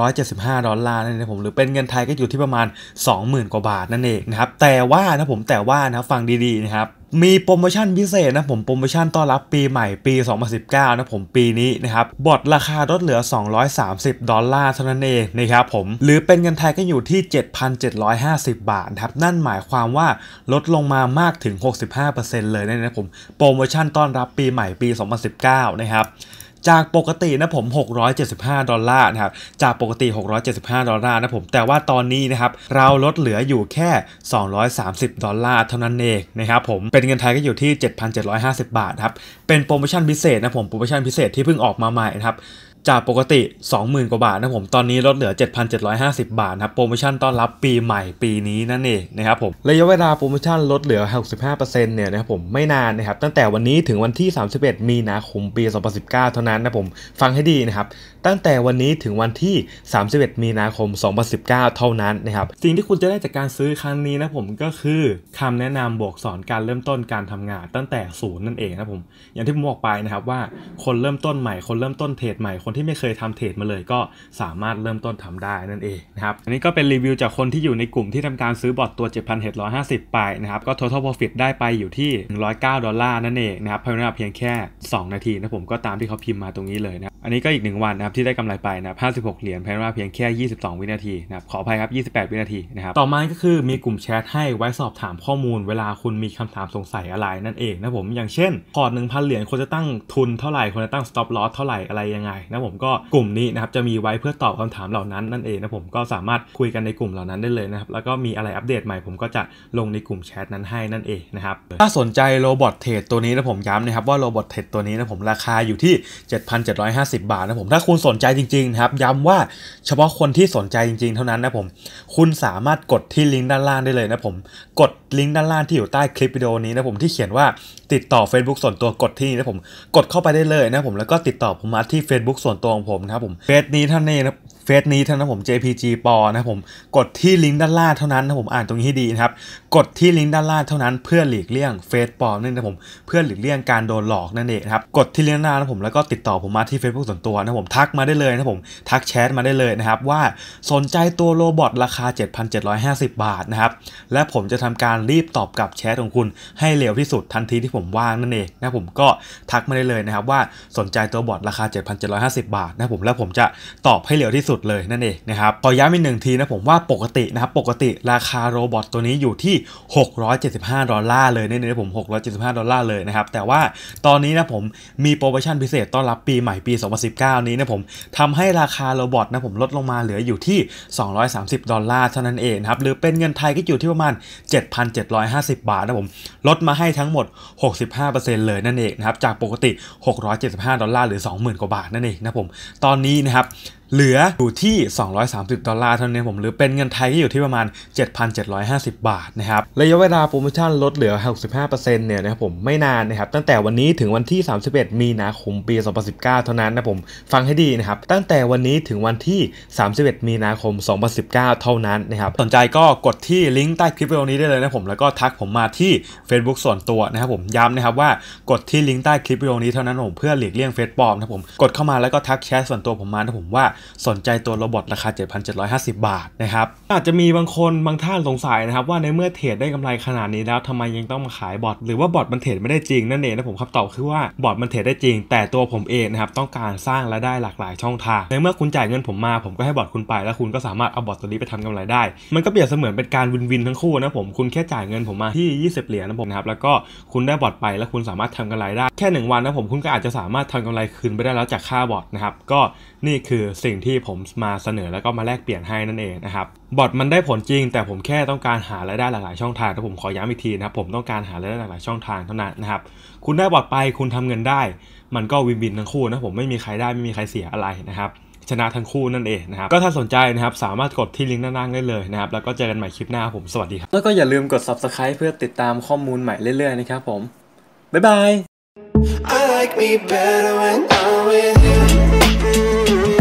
675 ดอลลาร์นั่นเองผมหรือเป็นเงินไทยก็อยู่ที่ประมาณ 20,000 กว่าบาทนั่นเองนะครับแต่ว่านะผมแต่ว่านะฟังดีๆนะครับ มีโปรโมชั่นพิเศษนะผมโปรโมชั่นต้อนรับปีใหม่ปี 2019 นะผมปีนี้นะครับบอทราคาลดเหลือ 230 ดอลลาร์เท่านั้นเองนะครับผมหรือเป็นเงินไทยก็อยู่ที่ 7,750 บาทครับนั่นหมายความว่าลดลงมามากถึง 65%เลยนะผมโปรโมชั่นต้อนรับปีใหม่ปี 2019 นะครับ จากปกตินะผม 675 ดอลลาร์นะครับ จากปกติ 675 ดอลลาร์นะผม แต่ว่าตอนนี้นะครับ เราลดเหลืออยู่แค่ 230 ดอลลาร์เท่านั้นเองนะครับผม เป็นเงินไทยก็อยู่ที่ 7,750 บาทครับ เป็นโปรโมชั่นพิเศษนะผม โปรโมชั่นพิเศษที่เพิ่งออกมาใหม่นะครับ จากปกติ 20,000 กว่าบาทนะผม ตอนนี้ลดเหลือ 7,750 บาทครับ โปรโมชั่นต้อนรับปีใหม่ปีนี้นั่นเองนะครับผม ระยะเวลาโปรโมชั่นลดเหลือ 65%เนี่ยนะครับผม ไม่นานนะครับ ตั้งแต่วันนี้ถึงวันที่ 31 มีนาคมปี 2019 เท่านั้นนะผม ฟังให้ดีนะครับ ตั้งแต่วันนี้ถึงวันที่ 31 มีนาคม 2019 เท่านั้นนะครับ สิ่งที่คุณจะได้จากการซื้อครั้งนี้นะผม ก็คือคำแนะนำบวกสอนการเริ่มต้นการทำงาน ตั้งแต่ศูนย์นั่นเองนะผม อย่างที่ผมบอกไปนะครับว่า คนเริ่มต้นใหม่ คนเริ่มต้นเทรดใหม่ คนที่ไม่เคยทำเทรดมาเลยก็สามารถเริ่มต้นทำได้นั่นเองนะครับอันนี้ก็เป็นรีวิวจากคนที่อยู่ในกลุ่มที่ทำการซื้อบอทตัว 7,750 ไปนะครับก็ total profit ได้ไปอยู่ที่ 109 ดอลลาร์นั่นเองนะครับภายในเวลาเพียงแค่ 2 นาทีนะผมก็ตามที่เขาพิมพ์มาตรงนี้เลยนะอันนี้ก็อีก 1 วันนะครับที่ได้กำไรไปนะ56 เหรียญภายในเวลาเพียงแค่ 22 วินาทีนะครับขออภัยครับ 28 วินาทีนะครับต่อมาก็คือมีกลุ่มแชทให้ไว้สอบถามข้อมูล เวลาคุณมีคำถามสงสัยอะไรนั่นเองนะผมอย่างเช่นพอร์ต1,000 เหรียญควรจะตั้งทุนเท่าไหร่ควรจะตั้ง stop loss เท่าไหร่อะไรยังไงนะผมก็กลุ่มนี้นะครับจะมีไว้เพื่อตอบคำถามเหล่านั้นนั่นเองนะผมก็สามารถคุยกันในกลุ่มเหล่านั้นได้เลยนะครับแล้วก็มีอะไรอัปเดตใหม่ผมก็จะลงในกลุ่มแชทนั้นให้นั่นเองนะครับถ้าสนใจ robot trade ตัวนี้นะผมย้ำนะครับว่า robot trade ตัวนี้นะผมราคาอยู่ที่ 7,750 บาทนะผมถ้าคุณสนใจจริงๆนะครับย้ำว่าเฉพาะคนที่สนใจจริงๆ เท่านั้นนะผมคุณสามารถกดที่ลิงก์ด้านล่างได้เลยนะผมกดลิงก์ด้านล่างที่อยู่ใต้คลิปวิดีโอนี้นะผมที่เขียนว่าติดต่อ Facebook ส่วนตัวกดที่นี่นะผมกดเข้าไปได้เลยนะผมแล้วก็ติดต่อผมมาที่ Facebook ส่วนตัวของผมนะครับผมเฟซนี้ท่านนี้นะเฟซนี้เท่านั้นนะผม JPG ปอนะผมกดที่ลิงก์ด้านล่างเท่านั้นนะผมอ่านตรงนี้ให้ดีนะครับ กดที่ลิงก์ด้านล่างเท่านั้นเพื่อหลีกเลี่ยงเฟซปลอมนั่นนะผมเพื่อหลีกเลี่ยงการโดนหลอกนั่นเองครับกดที่ลิงก์ด้านล่างนะผมแล้วก็ติดต่อผมมาที่ Facebook ส่วนตัวนะผมทักมาได้เลยนะผมทักแชทมาได้เลยนะครับว่าสนใจตัวโรบอทราคา 7,750 บาทนะครับและผมจะทำการรีบตอบกลับแชทของคุณให้เร็วที่สุดทันทีที่ผมว่างนั่นเองนะผมก็ทักมาได้เลยนะครับว่าสนใจตัวบอทราคา 7,750 บาทนะผมแล้วผมจะตอบให้เร็วที่สุดสุดเลยนั่นเองนะครับขอย้ำอีกหนึ่งทีนะผมว่าปกตินะครับปกติราคา robot ตัวนี้อยู่ที่675 ดอลลาร์เลยเนี่นะผม 675 ดอลลาร์เลยนะครับ แต่ว่าตอนนี้นะผมมีโปรโมชั่นพิเศษต้อนรับปีใหม่ปี 2019 นี้นะผมทำให้ราคา robot นะผมลดลงมาเหลืออยู่ที่ 230 ดอลลาร์เท่านั้นเองครับ หรือเป็นเงินไทยก็อยู่ที่ประมาณ 7,750 บาทนะผมลดมาให้ทั้งหมด 65%เลยนั่นเองนะครับจากปกติ 675 ดอลลาร์หรือ 20,000 กว่าบาทนั่นเองนะผมตอนนี้นะครับเหลืออยู่ที่ 230 ดอลลาร์เท่านั้นผมหรือเป็นเงินไทยที่อยู่ที่ประมาณ 7,750 บาทนะครับระยะเวลาโปรโมชั่นลดเหลือ 65%เนี่ยนะครับผมไม่นานนะครับตั้งแต่วันนี้ถึงวันที่ 31 มีนาคมปี 2019 เท่านั้นนะผมฟังให้ดีนะครับตั้งแต่วันนี้ถึงวันที่ 31 มีนาคม 2019 เท่านั้นนะครับสนใจก็กดที่ลิงก์ใต้คลิปวิดีโอนี้ได้เลยนะผมแล้วก็ทักผมมาที่ Facebook ส่วนตัวนะครับผมย้ำนะครับว่ากดที่ลิงก์ใต้คลิปวิดีโอนี้เท่านั้นผมเพื่อหลีกเลี่ยงเฟซปลอมนะผมกดเข้ามาแล้วก็ทักแชทส่วนตัวผมมานะผมว่าสนใจตัว robot ราคา 7,750 บาทนะครับอาจจะมีบางคนบางท่านสงสัยนะครับว่าในเมื่อ trade ได้กำไรขนาดนี้แล้วทำไมยังต้องมาขาย bot หรือว่า bot มัน trade ไม่ได้จริงนั่นเองนะผมคำตอบคือว่า bot มัน trade ได้จริง แต่ตัวผมเองนะครับต้องการสร้างรายได้หลากหลายช่องทางในเมื่อคุณจ่ายเงินผมมาผมก็ให้ bot คุณไปแล้วคุณก็สามารถเอา bot ตัวนี้ไปทำกำไรได้ มันก็เปรียบเสมือนเป็นการวินวินทั้งคู่นะผมคุณแค่จ่ายเงินผมมาที่ 20 เหรียญนะผมนะครับแล้วก็คุณได้บอทไปแล้วคุณสามารถทำกำไรได้แค่ 1 วันนะผมคุณก็อาจจะสามารถทำกำไรคืนไปได้แล้วจากค่าบอทนะครับก็นี่คือสิ่งที่ผมมาเสนอแล้วก็มาแลกเปลี่ยนให้นั่นเองนะครับบอทมันได้ผลจริง แต่ผมแค่ต้องการหารายได้หลากหลายช่องทางแต่ผมขอย้ำอีกทีนะครับผมต้องการหารายได้หลากหลายช่องทางเท่านั้นนะครับคุณได้บอทไปคุณทำเงินได้ มันก็วินวินทั้งคู่นะผมไม่มีใครได้ไม่มีใครเสียอะไรนะครับชนะทั้งคู่นั่นเองนะครับ ก็ถ้าสนใจนะครับ สามารถกดที่ลิงก์ด้านล่างได้เลยนะครับ แล้วก็เจอกันใหม่คลิปหน้าผม สวัสดีครับ แล้วก็อย่าลืมกด subscribe เพื่อติดตามข้อมูลใหม่เรื่อยๆนะครับผม บ๊ายบาย I like me better when I'm with you.